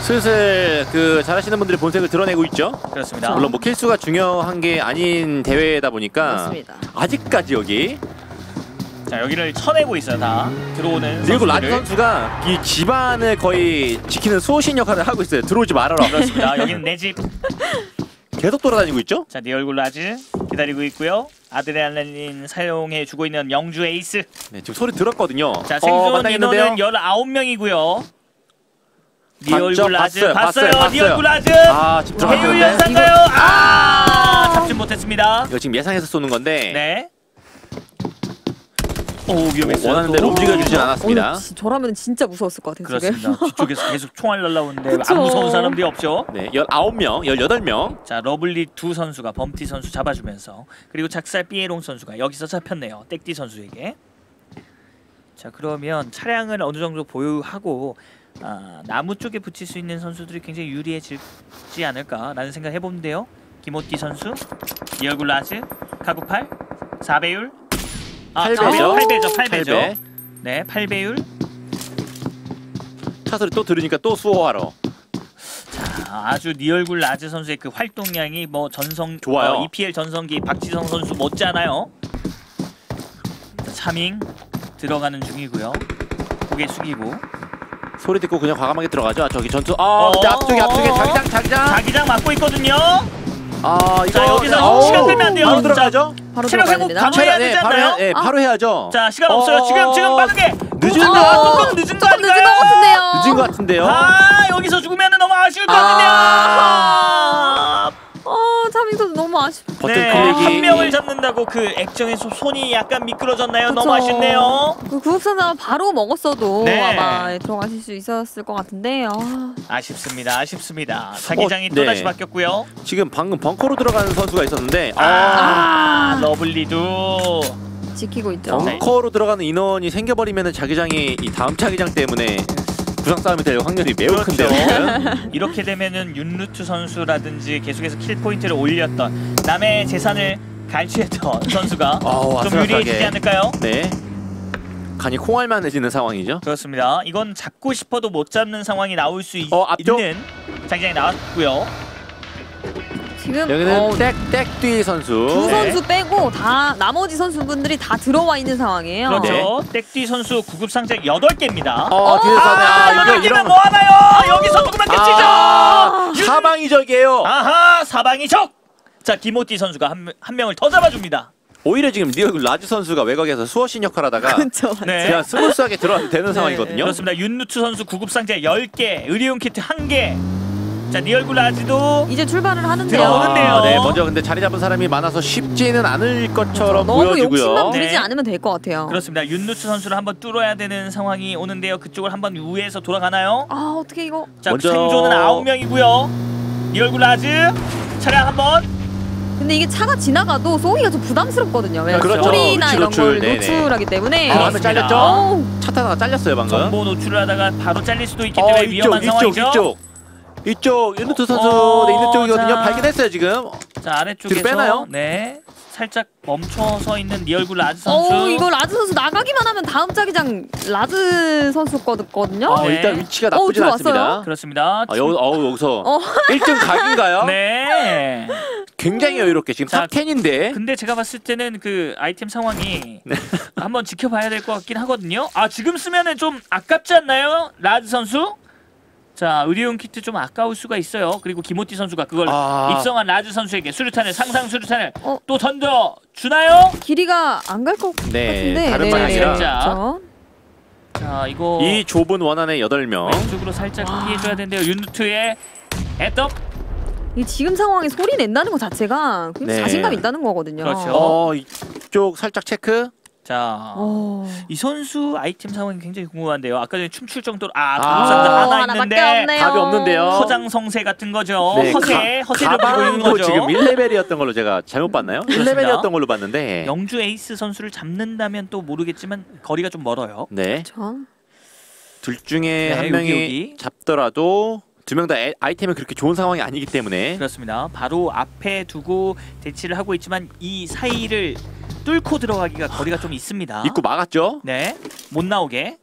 Speaker 2: 슬슬 그 잘하시는 분들의 본색을 드러내고 있죠.
Speaker 1: 그렇습니다.
Speaker 2: 물론 뭐 킬수가 중요한 게 아닌 대회다 보니까
Speaker 7: 맞습니다.
Speaker 2: 아직까지 여기
Speaker 1: 자 여기를 쳐내고 있어요 다 들어오는
Speaker 2: 그리고
Speaker 1: 선수들을.
Speaker 2: 선수가 이 집안을 거의 지키는 수호신 역할을 하고 있어요. 들어오지 말아라.
Speaker 1: 그렇습니다. 여기는 내 집.
Speaker 2: 계속 돌아다니고 있죠.
Speaker 1: 자, 니얼굴 라즈 기다리고 있고요. 아드레날린 사용해 주고 있는 영주 에이스.
Speaker 2: 네, 지금 소리 들었거든요.
Speaker 1: 자,
Speaker 2: 어,
Speaker 1: 생존
Speaker 2: 만나겠는데요?
Speaker 1: 인원은 19명이고요. 네? 얼굴 라즈
Speaker 2: 봤어요,
Speaker 1: 봤어요.
Speaker 2: 봤어요,
Speaker 1: 니얼굴 라즈.
Speaker 2: 아, 지금 들어갔는데
Speaker 1: 연사인가요? 아, 잡지 못했습니다.
Speaker 2: 이거 지금 예상해서 쏘는 건데
Speaker 1: 네. 오, 위험했어요.
Speaker 2: 원하는
Speaker 1: 또.
Speaker 2: 대로 움직여주진 않았습니다.
Speaker 7: 어, 지- 저라면 진짜 무서웠을 것 같아요.
Speaker 1: 그렇습니다. 뒤쪽에서 계속 총알 날라오는데
Speaker 7: 그쵸.
Speaker 1: 안 무서운 사람들이 없죠.
Speaker 2: 네, 19명, 18명.
Speaker 1: 자 러블리 두 선수가 범티 선수 잡아주면서 그리고 작살 삐에롱 선수가 여기서 잡혔네요 땡띠 선수에게 자 그러면 차량을 어느 정도 보유하고 아, 나무 쪽에 붙일 수 있는 선수들이 굉장히 유리해지지 않을까라는 생각 해보는데요 김호띠 선수 이얼굴 라즈 카구팔 4배율 아,
Speaker 2: 8배죠.
Speaker 1: 8배죠 8배죠
Speaker 2: 8배.
Speaker 1: 네 8배율
Speaker 2: 차 소리 또 들으니까 또 수호하러.
Speaker 1: 아, 아주 니 얼굴 라즈 선수의 그 활동량이 뭐 전성
Speaker 2: 좋아요.
Speaker 1: 어, EPL 전성기 박지성 선수 못지않아요. 자, 차밍 들어가는 중이고요. 고개 숙이고
Speaker 2: 소리 듣고 그냥 과감하게 들어가죠. 아, 저기 전투. 아,
Speaker 1: 어,
Speaker 2: 근데 앞쪽에 앞쪽에
Speaker 1: 어.
Speaker 2: 자기장 자기장.
Speaker 1: 자기장 맞고 있거든요.
Speaker 2: 아, 이거
Speaker 1: 자 여기서
Speaker 2: 아우,
Speaker 1: 시간 끌면 안 돼요.
Speaker 2: 바로
Speaker 1: 자,
Speaker 2: 들어가죠.
Speaker 7: 바로
Speaker 1: 체력
Speaker 7: 들어가야
Speaker 1: 회복
Speaker 7: 됩니다.
Speaker 1: 바로 해야
Speaker 2: 네,
Speaker 1: 되지
Speaker 2: 바로,
Speaker 1: 않나요?
Speaker 2: 해야, 네,
Speaker 7: 아.
Speaker 2: 바로 해야죠.
Speaker 1: 자 시간
Speaker 2: 어,
Speaker 1: 없어요. 지금
Speaker 2: 어,
Speaker 1: 지금 빠르게.
Speaker 2: 늦은
Speaker 1: 아,
Speaker 2: 거.
Speaker 1: 조금 늦은 거
Speaker 7: 조금 늦은
Speaker 1: 아닌가요?
Speaker 7: 것 같은데요.
Speaker 2: 늦은 것 같은데요.
Speaker 1: 아 여기서 죽으면 너무 아쉬울 것
Speaker 2: 아.
Speaker 1: 같은데요.
Speaker 7: 어, 차밍 선수 너무 아쉽.
Speaker 2: 버튼
Speaker 1: 네,
Speaker 2: 클릭이
Speaker 1: 한 명을 잡는다고 그 액정에서 손이 약간 미끄러졌나요? 너무
Speaker 7: 그쵸.
Speaker 1: 아쉽네요.
Speaker 7: 그 구급상자 바로 먹었어도
Speaker 1: 네.
Speaker 7: 아마 들어가실 수 있었을 것 같은데. 아,
Speaker 1: 아쉽습니다. 아쉽습니다. 자기장이
Speaker 2: 어,
Speaker 1: 또
Speaker 2: 네.
Speaker 1: 다시 바뀌었고요.
Speaker 2: 지금 방금 벙커로 들어가는 선수가 있었는데 아,
Speaker 1: 아, 러블리도
Speaker 7: 지키고 있죠.
Speaker 2: 벙커로 들어가는 인원이 생겨버리면 자기장이 이 다음 자기장 때문에 구상 싸움이 될 확률이 매우
Speaker 1: 그렇죠.
Speaker 2: 큰데요.
Speaker 1: 이렇게 되면은 윤루트 선수라든지 계속해서 kill point를 올렸던 남의 재산을 갈취했던 선수가
Speaker 2: 어우,
Speaker 1: 좀
Speaker 2: 아슬아슬하게.
Speaker 1: 유리해지지 않을까요?
Speaker 2: 네. 간이 콩알만해지는 상황이죠.
Speaker 1: 그렇습니다. 이건 잡고 싶어도 못 잡는 상황이 나올 수 있,
Speaker 2: 어?
Speaker 1: 있는 자기장이 나왔고요.
Speaker 7: 지금
Speaker 2: 여기는
Speaker 7: 어,
Speaker 2: 땡땡뛰 선수.
Speaker 7: 두
Speaker 1: 네.
Speaker 7: 선수 빼고 다 나머지 선수분들이 다 들어와 있는 상황이에요.
Speaker 1: 그렇죠. 땡띠 선수 구급 상자 8개입니다.
Speaker 2: 어, 뒤에서 네.
Speaker 1: 아,
Speaker 2: 아, 이거
Speaker 1: 8개면
Speaker 2: 이런
Speaker 1: 뭐 하나요? 여기서 누구만 끝이죠?
Speaker 2: 아, 사방이 적이에요.
Speaker 1: 아하, 사방이 적. 자, 김호띠 선수가 한, 명- 한 명을 더 잡아 줍니다.
Speaker 2: 오히려 지금 니얼굴 라즈 선수가 외곽에서 수호신 역할 하다가
Speaker 7: 그렇죠.
Speaker 1: 네.
Speaker 2: 그냥 smooth하게 들어와도 되는 상황이거든요.
Speaker 1: 그렇습니다. 윤누츠 선수 구급 상자 10개, 의료용 키트 1개. 자, 니얼굴 아지도
Speaker 7: 이제 출발을 하는데요.
Speaker 1: 들어오는데요.
Speaker 2: 아, 네, 먼저 근데 자리 잡은 사람이 많아서 쉽지는 않을 것처럼
Speaker 7: 너무
Speaker 2: 보여지고요.
Speaker 7: 욕심만 부리지
Speaker 1: 네.
Speaker 7: 않으면 될 것 같아요.
Speaker 1: 그렇습니다. 윤누츠 선수를 한번 뚫어야 되는 상황이 오는데요. 그쪽을 한번 우회해서 돌아가나요?
Speaker 7: 아 어떻게 이거?
Speaker 1: 자,
Speaker 2: 먼저-
Speaker 1: 생존은 9명이고요. 니얼굴 아즈 차량 한번
Speaker 7: 근데 이게 차가 지나가도 쏘기가 좀 부담스럽거든요. 왜냐면
Speaker 1: 그렇죠.
Speaker 7: 소리나
Speaker 2: 노출,
Speaker 7: 이런 걸
Speaker 2: 노출, 네네.
Speaker 7: 노출하기 때문에.
Speaker 2: 아,
Speaker 1: 그렇습니다.
Speaker 2: 잘렸죠?
Speaker 7: 어우,
Speaker 2: 차 타다가 잘렸어요 방금.
Speaker 1: 정보 노출을 하다가 바로 잘릴 수도 있기
Speaker 2: 어,
Speaker 1: 때문에 위험한
Speaker 2: 이쪽
Speaker 1: 상황이죠.
Speaker 2: 이쪽 이쪽 윤누트 선수
Speaker 1: 어,
Speaker 2: 네, 있는 쪽이거든요.
Speaker 1: 자.
Speaker 2: 발견했어요 지금.
Speaker 1: 자, 아래쪽에서
Speaker 2: 뒤로 빼나요?
Speaker 1: 네. 살짝 멈춰서 있는 니얼굴 아즈 선수.
Speaker 7: 어우 이거 라즈 선수 나가기만 하면 다음 자기장 라즈 선수 거든요.
Speaker 2: 어,
Speaker 1: 네.
Speaker 2: 일단 위치가
Speaker 7: 어,
Speaker 2: 나쁘진
Speaker 7: 들어왔어요?
Speaker 2: 않습니다.
Speaker 1: 그렇습니다.
Speaker 2: 아, 여, 어우 여기서
Speaker 7: 어.
Speaker 2: 1등 각인가요?
Speaker 1: 네.
Speaker 2: 굉장히 여유롭게 지금
Speaker 1: 자,
Speaker 2: top 10인데
Speaker 1: 근데 제가 봤을 때는 그 아이템 상황이
Speaker 2: 네.
Speaker 1: 한번 지켜봐야 될 것 같긴 하거든요. 아 지금 쓰면은 좀 아깝지 않나요, 라즈 선수? 자 의료용 키트 좀 아까울 수가 있어요. 그리고 김호띠 선수가 그걸
Speaker 2: 아.
Speaker 1: 입성한 라즈 선수에게 수류탄을 상상 수류탄을
Speaker 7: 어.
Speaker 1: 또 던져 주나요?
Speaker 7: 길이가 안 갈것
Speaker 2: 네,
Speaker 7: 같은데.
Speaker 2: 다른
Speaker 7: 네,
Speaker 2: 건 아니라.
Speaker 7: 그렇죠.
Speaker 1: 자 이거
Speaker 2: 이 좁은 원안에 8명.
Speaker 1: 왼쪽으로 살짝 피해줘야 되는데요. 윤누트의 애떡
Speaker 7: 이 지금 상황에 소리 낸다는 것 자체가
Speaker 2: 네.
Speaker 7: 자신감 있다는 거거든요.
Speaker 1: 그렇죠.
Speaker 2: 어, 이쪽 살짝 체크.
Speaker 1: 자.
Speaker 7: 어.
Speaker 1: 이 선수 아이템 상황이 굉장히 궁금한데요. 아까 전에 춤출 정도로 아,
Speaker 2: 아.
Speaker 1: 구급상자 하나
Speaker 7: 하나밖에
Speaker 1: 있는데.
Speaker 2: 답이 없는데요.
Speaker 1: 허장 성세 같은 거죠.
Speaker 2: 네,
Speaker 1: 허세, 허세를 부리고 있는 거죠.
Speaker 2: 지금 1레벨이었던 걸로 제가 잘못 봤나요?
Speaker 1: 그렇습니다.
Speaker 2: 1레벨이었던 걸로 봤는데.
Speaker 1: 영주 에이스 선수를 잡는다면 또 모르겠지만 거리가 좀 멀어요.
Speaker 2: 네.
Speaker 7: 그렇죠.
Speaker 2: 둘 중에
Speaker 1: 네,
Speaker 2: 한
Speaker 1: 여기,
Speaker 2: 명이
Speaker 1: 여기.
Speaker 2: 잡더라도 두명다 아이템이 그렇게 좋은 상황이 아니기 때문에
Speaker 1: 그렇습니다. 바로 앞에 두고 대치를 하고 있지만 이 사이를 뚫고 들어가기가 거리가 좀 있습니다.
Speaker 2: 입구 막았죠.
Speaker 1: 네, 못 나오게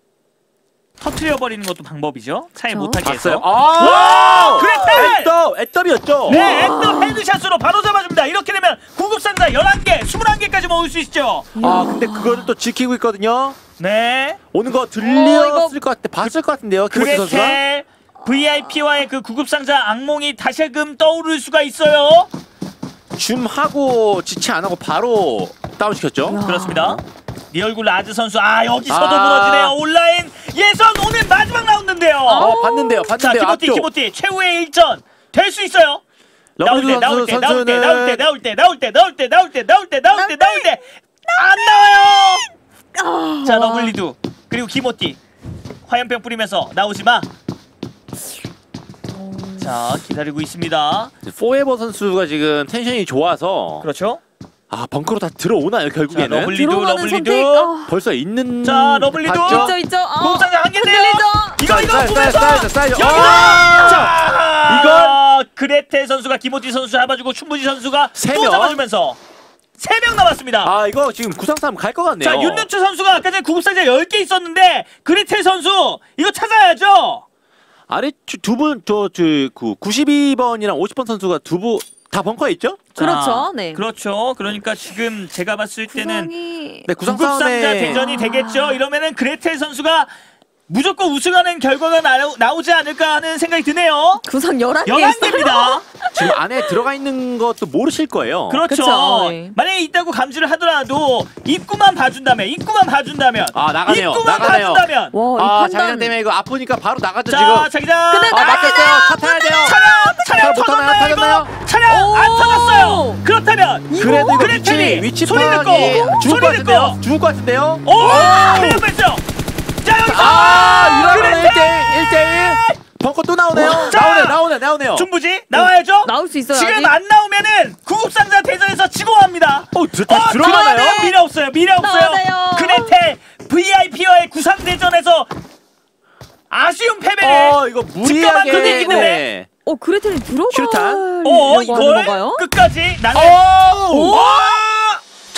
Speaker 1: 터트려 버리는 것도 방법이죠. 차에
Speaker 7: 그렇죠.
Speaker 1: 못 타게
Speaker 2: 봤어요.
Speaker 1: 해서.
Speaker 2: 아!
Speaker 1: 그랬다!
Speaker 2: 애떡! 애떡이었죠.
Speaker 1: 네, 엔더 헤드샷으로 바로 잡아줍니다. 이렇게 되면 구급상자 11개, 21개까지 먹을 수 있죠.
Speaker 2: 아, 근데 그거를 또 지키고 있거든요.
Speaker 1: 네.
Speaker 2: 오는 거
Speaker 7: 어,
Speaker 2: 들렸을 것 같아. 봤을 것 같은데요. 김호태 선수가.
Speaker 1: VIP와의 그 구급상자 악몽이 다시금 떠오를 수가 있어요.
Speaker 2: 줌 하고 지체 안 하고 바로 다운 시켰죠.
Speaker 7: 야.
Speaker 1: 그렇습니다. 니 얼굴 라즈 선수 아 여기서도
Speaker 2: 아.
Speaker 1: 무너지네요. 온라인 예선 오늘 마지막 라운드인데요.
Speaker 2: 어, 봤는데요.
Speaker 1: 자
Speaker 2: 봤는데요.
Speaker 1: 김호띠
Speaker 2: 앞쪽.
Speaker 1: 김호띠 최후의 일전 될 수 있어요. 나올 때 나올 때 나올 때 나올 때 나올 때 나올 때 나올 때 나올 때 나올 때 나올 때 나올 때 안 나와요. 자 러블리도 그리고 김호띠 화염병 뿌리면서 나오지 마. 자 기다리고 있습니다.
Speaker 2: 포에버 선수가 지금 텐션이 좋아서
Speaker 1: 그렇죠.
Speaker 2: 아 벙커로 다 들어오나요
Speaker 1: 자
Speaker 2: 결국에는?
Speaker 1: 러블리도
Speaker 7: 들어가는
Speaker 1: 러블리도
Speaker 7: 선택. 아,
Speaker 2: 벌써 있는
Speaker 1: 자, 러블리도.
Speaker 2: 봤죠?
Speaker 7: 있죠 있죠. 아,
Speaker 1: 구급상자 한 개인데요.
Speaker 7: 흔들리죠.
Speaker 1: 이거 이거 보면서
Speaker 2: 사이드.
Speaker 1: 여기서
Speaker 2: 아!
Speaker 1: 자 이건 그레테 선수가 김호지 선수 잡아주고 춘부지 선수가 세또
Speaker 2: 명?
Speaker 1: 잡아주면서 세 명 남았습니다.
Speaker 2: 아 이거 지금 구상 싸움 갈 것 같네요.
Speaker 1: 자 윤누추 선수가 아까 전에 구급상자 10개 있었는데 그레테 선수 이거 찾아야죠.
Speaker 2: 아래쪽 두분 저그 92번이랑 50번 선수가 두분 다 벙커에 있죠?
Speaker 1: 자,
Speaker 7: 그렇죠, 네.
Speaker 1: 그렇죠. 그러니까 지금 제가 봤을 때는
Speaker 7: 구성이
Speaker 2: 네 구상
Speaker 1: 구급상자
Speaker 2: 싸움에
Speaker 1: 대전이 되겠죠. 이러면은 그레테 선수가 무조건 우승하는 결과가 나, 나오지 않을까 하는 생각이 드네요.
Speaker 7: 구성 11개
Speaker 1: 11개입니다.
Speaker 2: 지금 안에 들어가 있는 것도 모르실 거예요.
Speaker 1: 그렇죠.
Speaker 7: 그쵸, 네.
Speaker 1: 만약에 있다고 감지를 하더라도 입구만 봐준다면, 입구만 봐준다면,
Speaker 2: 아 나가네요.
Speaker 1: 입구만
Speaker 2: 나가네요.
Speaker 1: 봐준다면.
Speaker 7: 와,
Speaker 2: 이아
Speaker 7: 판단.
Speaker 2: 자기장 때문에 이거 아프니까 바로 나가죠
Speaker 1: 자,
Speaker 2: 지금.
Speaker 1: 자기장.
Speaker 7: 근데
Speaker 2: 아 막혔어요. 차 타야 돼요.
Speaker 1: 차량, 차량? 터졌나요? 이거? 차량 안
Speaker 7: 오.
Speaker 1: 터졌어요. 그렇다면
Speaker 2: 그래도 이거 위치 위치
Speaker 1: 소리
Speaker 2: 파악이
Speaker 1: 듣고,
Speaker 2: 죽을
Speaker 1: 소리
Speaker 2: 것 같은데요.
Speaker 1: 듣고.
Speaker 2: 죽을 것 같은데요.
Speaker 1: 오, 큰일. 자 여기서
Speaker 2: 아 이러면
Speaker 1: 그레텔!
Speaker 2: 1대1 1대1 벙커 또 나오네요.
Speaker 1: 자!
Speaker 2: 나오네 나오네 나오네요.
Speaker 1: 중부지 나와야죠.
Speaker 7: 나올 수 있어요.
Speaker 1: 지금
Speaker 7: 아직.
Speaker 1: 안 나오면은 구급상자 대전에서 지고 갑니다.
Speaker 2: 어 들, 다시 들어가나요?
Speaker 1: 미래 없어요. 미래 없어요. 그레텔 VIP와의 구상 대전에서 아쉬운 패배를.
Speaker 2: 어 이거 무리하게
Speaker 1: 있는데.
Speaker 2: 네.
Speaker 7: 어 그레텔이
Speaker 2: 슈루탄?
Speaker 1: 어
Speaker 7: 들어가려고 하는
Speaker 1: 이걸
Speaker 7: 건가요?
Speaker 1: 끝까지 나는.
Speaker 2: 오!
Speaker 1: 와!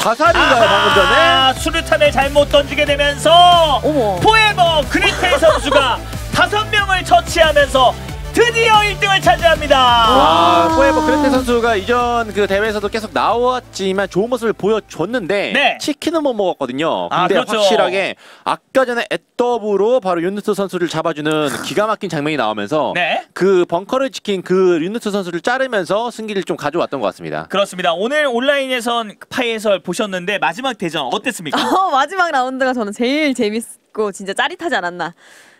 Speaker 2: 자살인가요 방금 전에?
Speaker 1: 아, 수류탄을 잘못 던지게 되면서
Speaker 7: 어머.
Speaker 1: 포에버 그리텔 선수가 다섯 명을 처치하면서 드디어 1등을 차지합니다.
Speaker 2: 아, 포에버 그레테 선수가 이전 그 대회에서도 계속 나왔지만 좋은 모습을 보여줬는데
Speaker 1: 네.
Speaker 2: 치킨은 못 먹었거든요.
Speaker 1: 아,
Speaker 2: 근데
Speaker 1: 그렇죠.
Speaker 2: 확실하게 아까 전에 애더브로 바로 윤누스 선수를 잡아주는 기가 막힌 장면이 나오면서
Speaker 1: 네.
Speaker 2: 그 벙커를 지킨 그 윤누스 선수를 자르면서 승기를 좀 가져왔던 것 같습니다.
Speaker 1: 그렇습니다. 오늘 온라인에선 파이 해설 보셨는데 마지막 대전 어땠습니까?
Speaker 7: 어, 마지막 라운드가 저는 제일 재밌고 진짜 짜릿하지 않았나.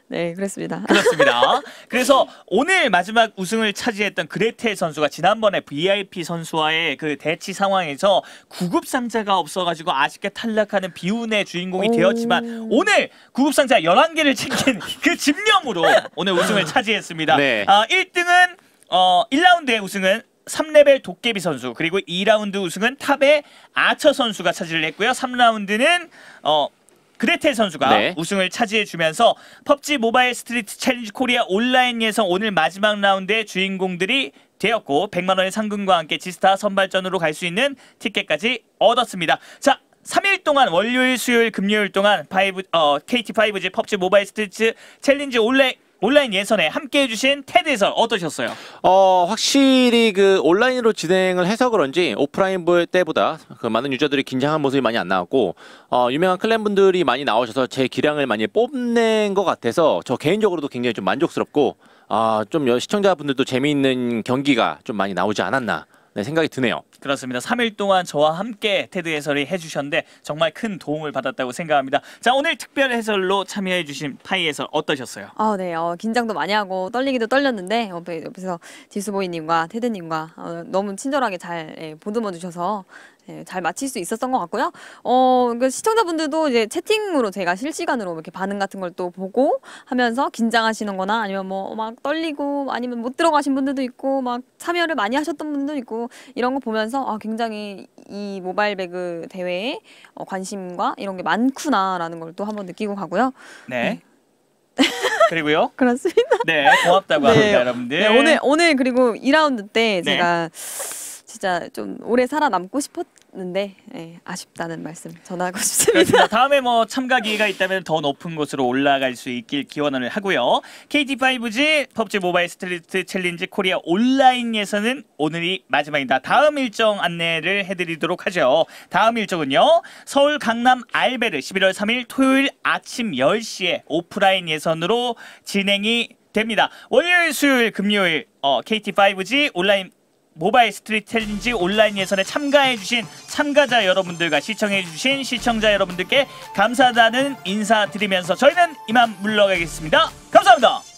Speaker 7: 네, 그랬습니다.
Speaker 1: 그렇습니다. 그래서 오늘 마지막 우승을 차지했던 그레텔 선수가 지난번에 VIP 선수와의 그 대치 상황에서 구급 상자가 없어가지고 아쉽게 탈락하는 비운의 주인공이
Speaker 7: 오.
Speaker 1: 되었지만 오늘 구급 상자 11개를 챙긴 그 집념으로 오늘 우승을 차지했습니다.
Speaker 2: 네.
Speaker 1: 아, 1등은 어 1라운드의 우승은 3레벨 도깨비 선수 그리고 2라운드 우승은 탑의 아처 선수가 차지를 했고요. 3라운드는 어 그레텔 선수가
Speaker 2: 네.
Speaker 1: 우승을 차지해 주면서 펍지 모바일 스트리트 챌린지 코리아 온라인 예선 오늘 마지막 라운드의 주인공들이 되었고 100만 원의 상금과 함께 지스타 선발전으로 갈 수 있는 티켓까지 얻었습니다. 자, 3일 동안 월요일, 수요일, 금요일 동안 five 어 KT5G 펍지 모바일 스트리트 챌린지 온라인 온라인 예선에 함께 해주신 테드 해설 어떠셨어요?
Speaker 2: 어 확실히 그 온라인으로 진행을 해서 그런지 오프라인 볼 때보다 그 많은 유저들이 긴장한 모습이 많이 안 나왔고 어 유명한 클랜 분들이 많이 나오셔서 제 기량을 많이 뽐낸 것 같아서 저 개인적으로도 굉장히 좀 만족스럽고 아 좀 시청자분들도 재미있는 경기가 좀 많이 나오지 않았나 네, 생각이 드네요.
Speaker 1: 그렇습니다. 3일 동안 저와 함께 테드 해설이 해주셨는데 정말 큰 도움을 받았다고 생각합니다. 자 오늘 특별 해설로 참여해주신 파이 해설 어떠셨어요?
Speaker 7: 아, 네. 어, 긴장도 많이 하고 떨리기도 떨렸는데 옆에, 옆에서 지수보이님과 테드님과 어, 너무 친절하게 잘 예, 보듬어 주셔서 예, 잘 마칠 수 있었던 것 같고요. 어, 그 시청자분들도 이제 채팅으로 제가 실시간으로 이렇게 반응 같은 걸 또 보고 하면서 긴장하시는 거나 아니면 뭐 막 떨리고 아니면 못 들어가신 분들도 있고 막 참여를 많이 하셨던 분도 있고 이런 거 보면서 아, 굉장히 이 모바일 배그 대회에 어, 관심과 이런 게 많구나라는 걸 또 한번 느끼고 가고요.
Speaker 1: 네. 그리고요.
Speaker 7: 그렇습니다.
Speaker 1: 네 고맙다고 합니다 여러분들.
Speaker 7: 네, 오늘 오늘 그리고 2라운드 때
Speaker 1: 네.
Speaker 7: 제가 진짜 좀 오래 살아남고 싶었 는데 예, 아쉽다는 말씀 전하고 싶습니다.
Speaker 1: 그렇습니다. 다음에 뭐 참가 기회가 있다면 더 높은 곳으로 올라갈 수 있길 기원을 하고요. KT5G 펍지 모바일 스트리트 챌린지 코리아 온라인 예선은 오늘이 마지막이다. 다음 일정 안내를 해드리도록 하죠. 다음 일정은요. 서울 강남 알베르 11월 3일 토요일 아침 10시에 오프라인 예선으로 진행이 됩니다. 월요일, 수요일, 금요일 어, KT5G 온라인 모바일 스트리트 챌린지 온라인 예선에 참가해주신 참가자 여러분들과 시청해주신 시청자 여러분들께 감사하다는 인사드리면서 저희는 이만 물러가겠습니다. 감사합니다.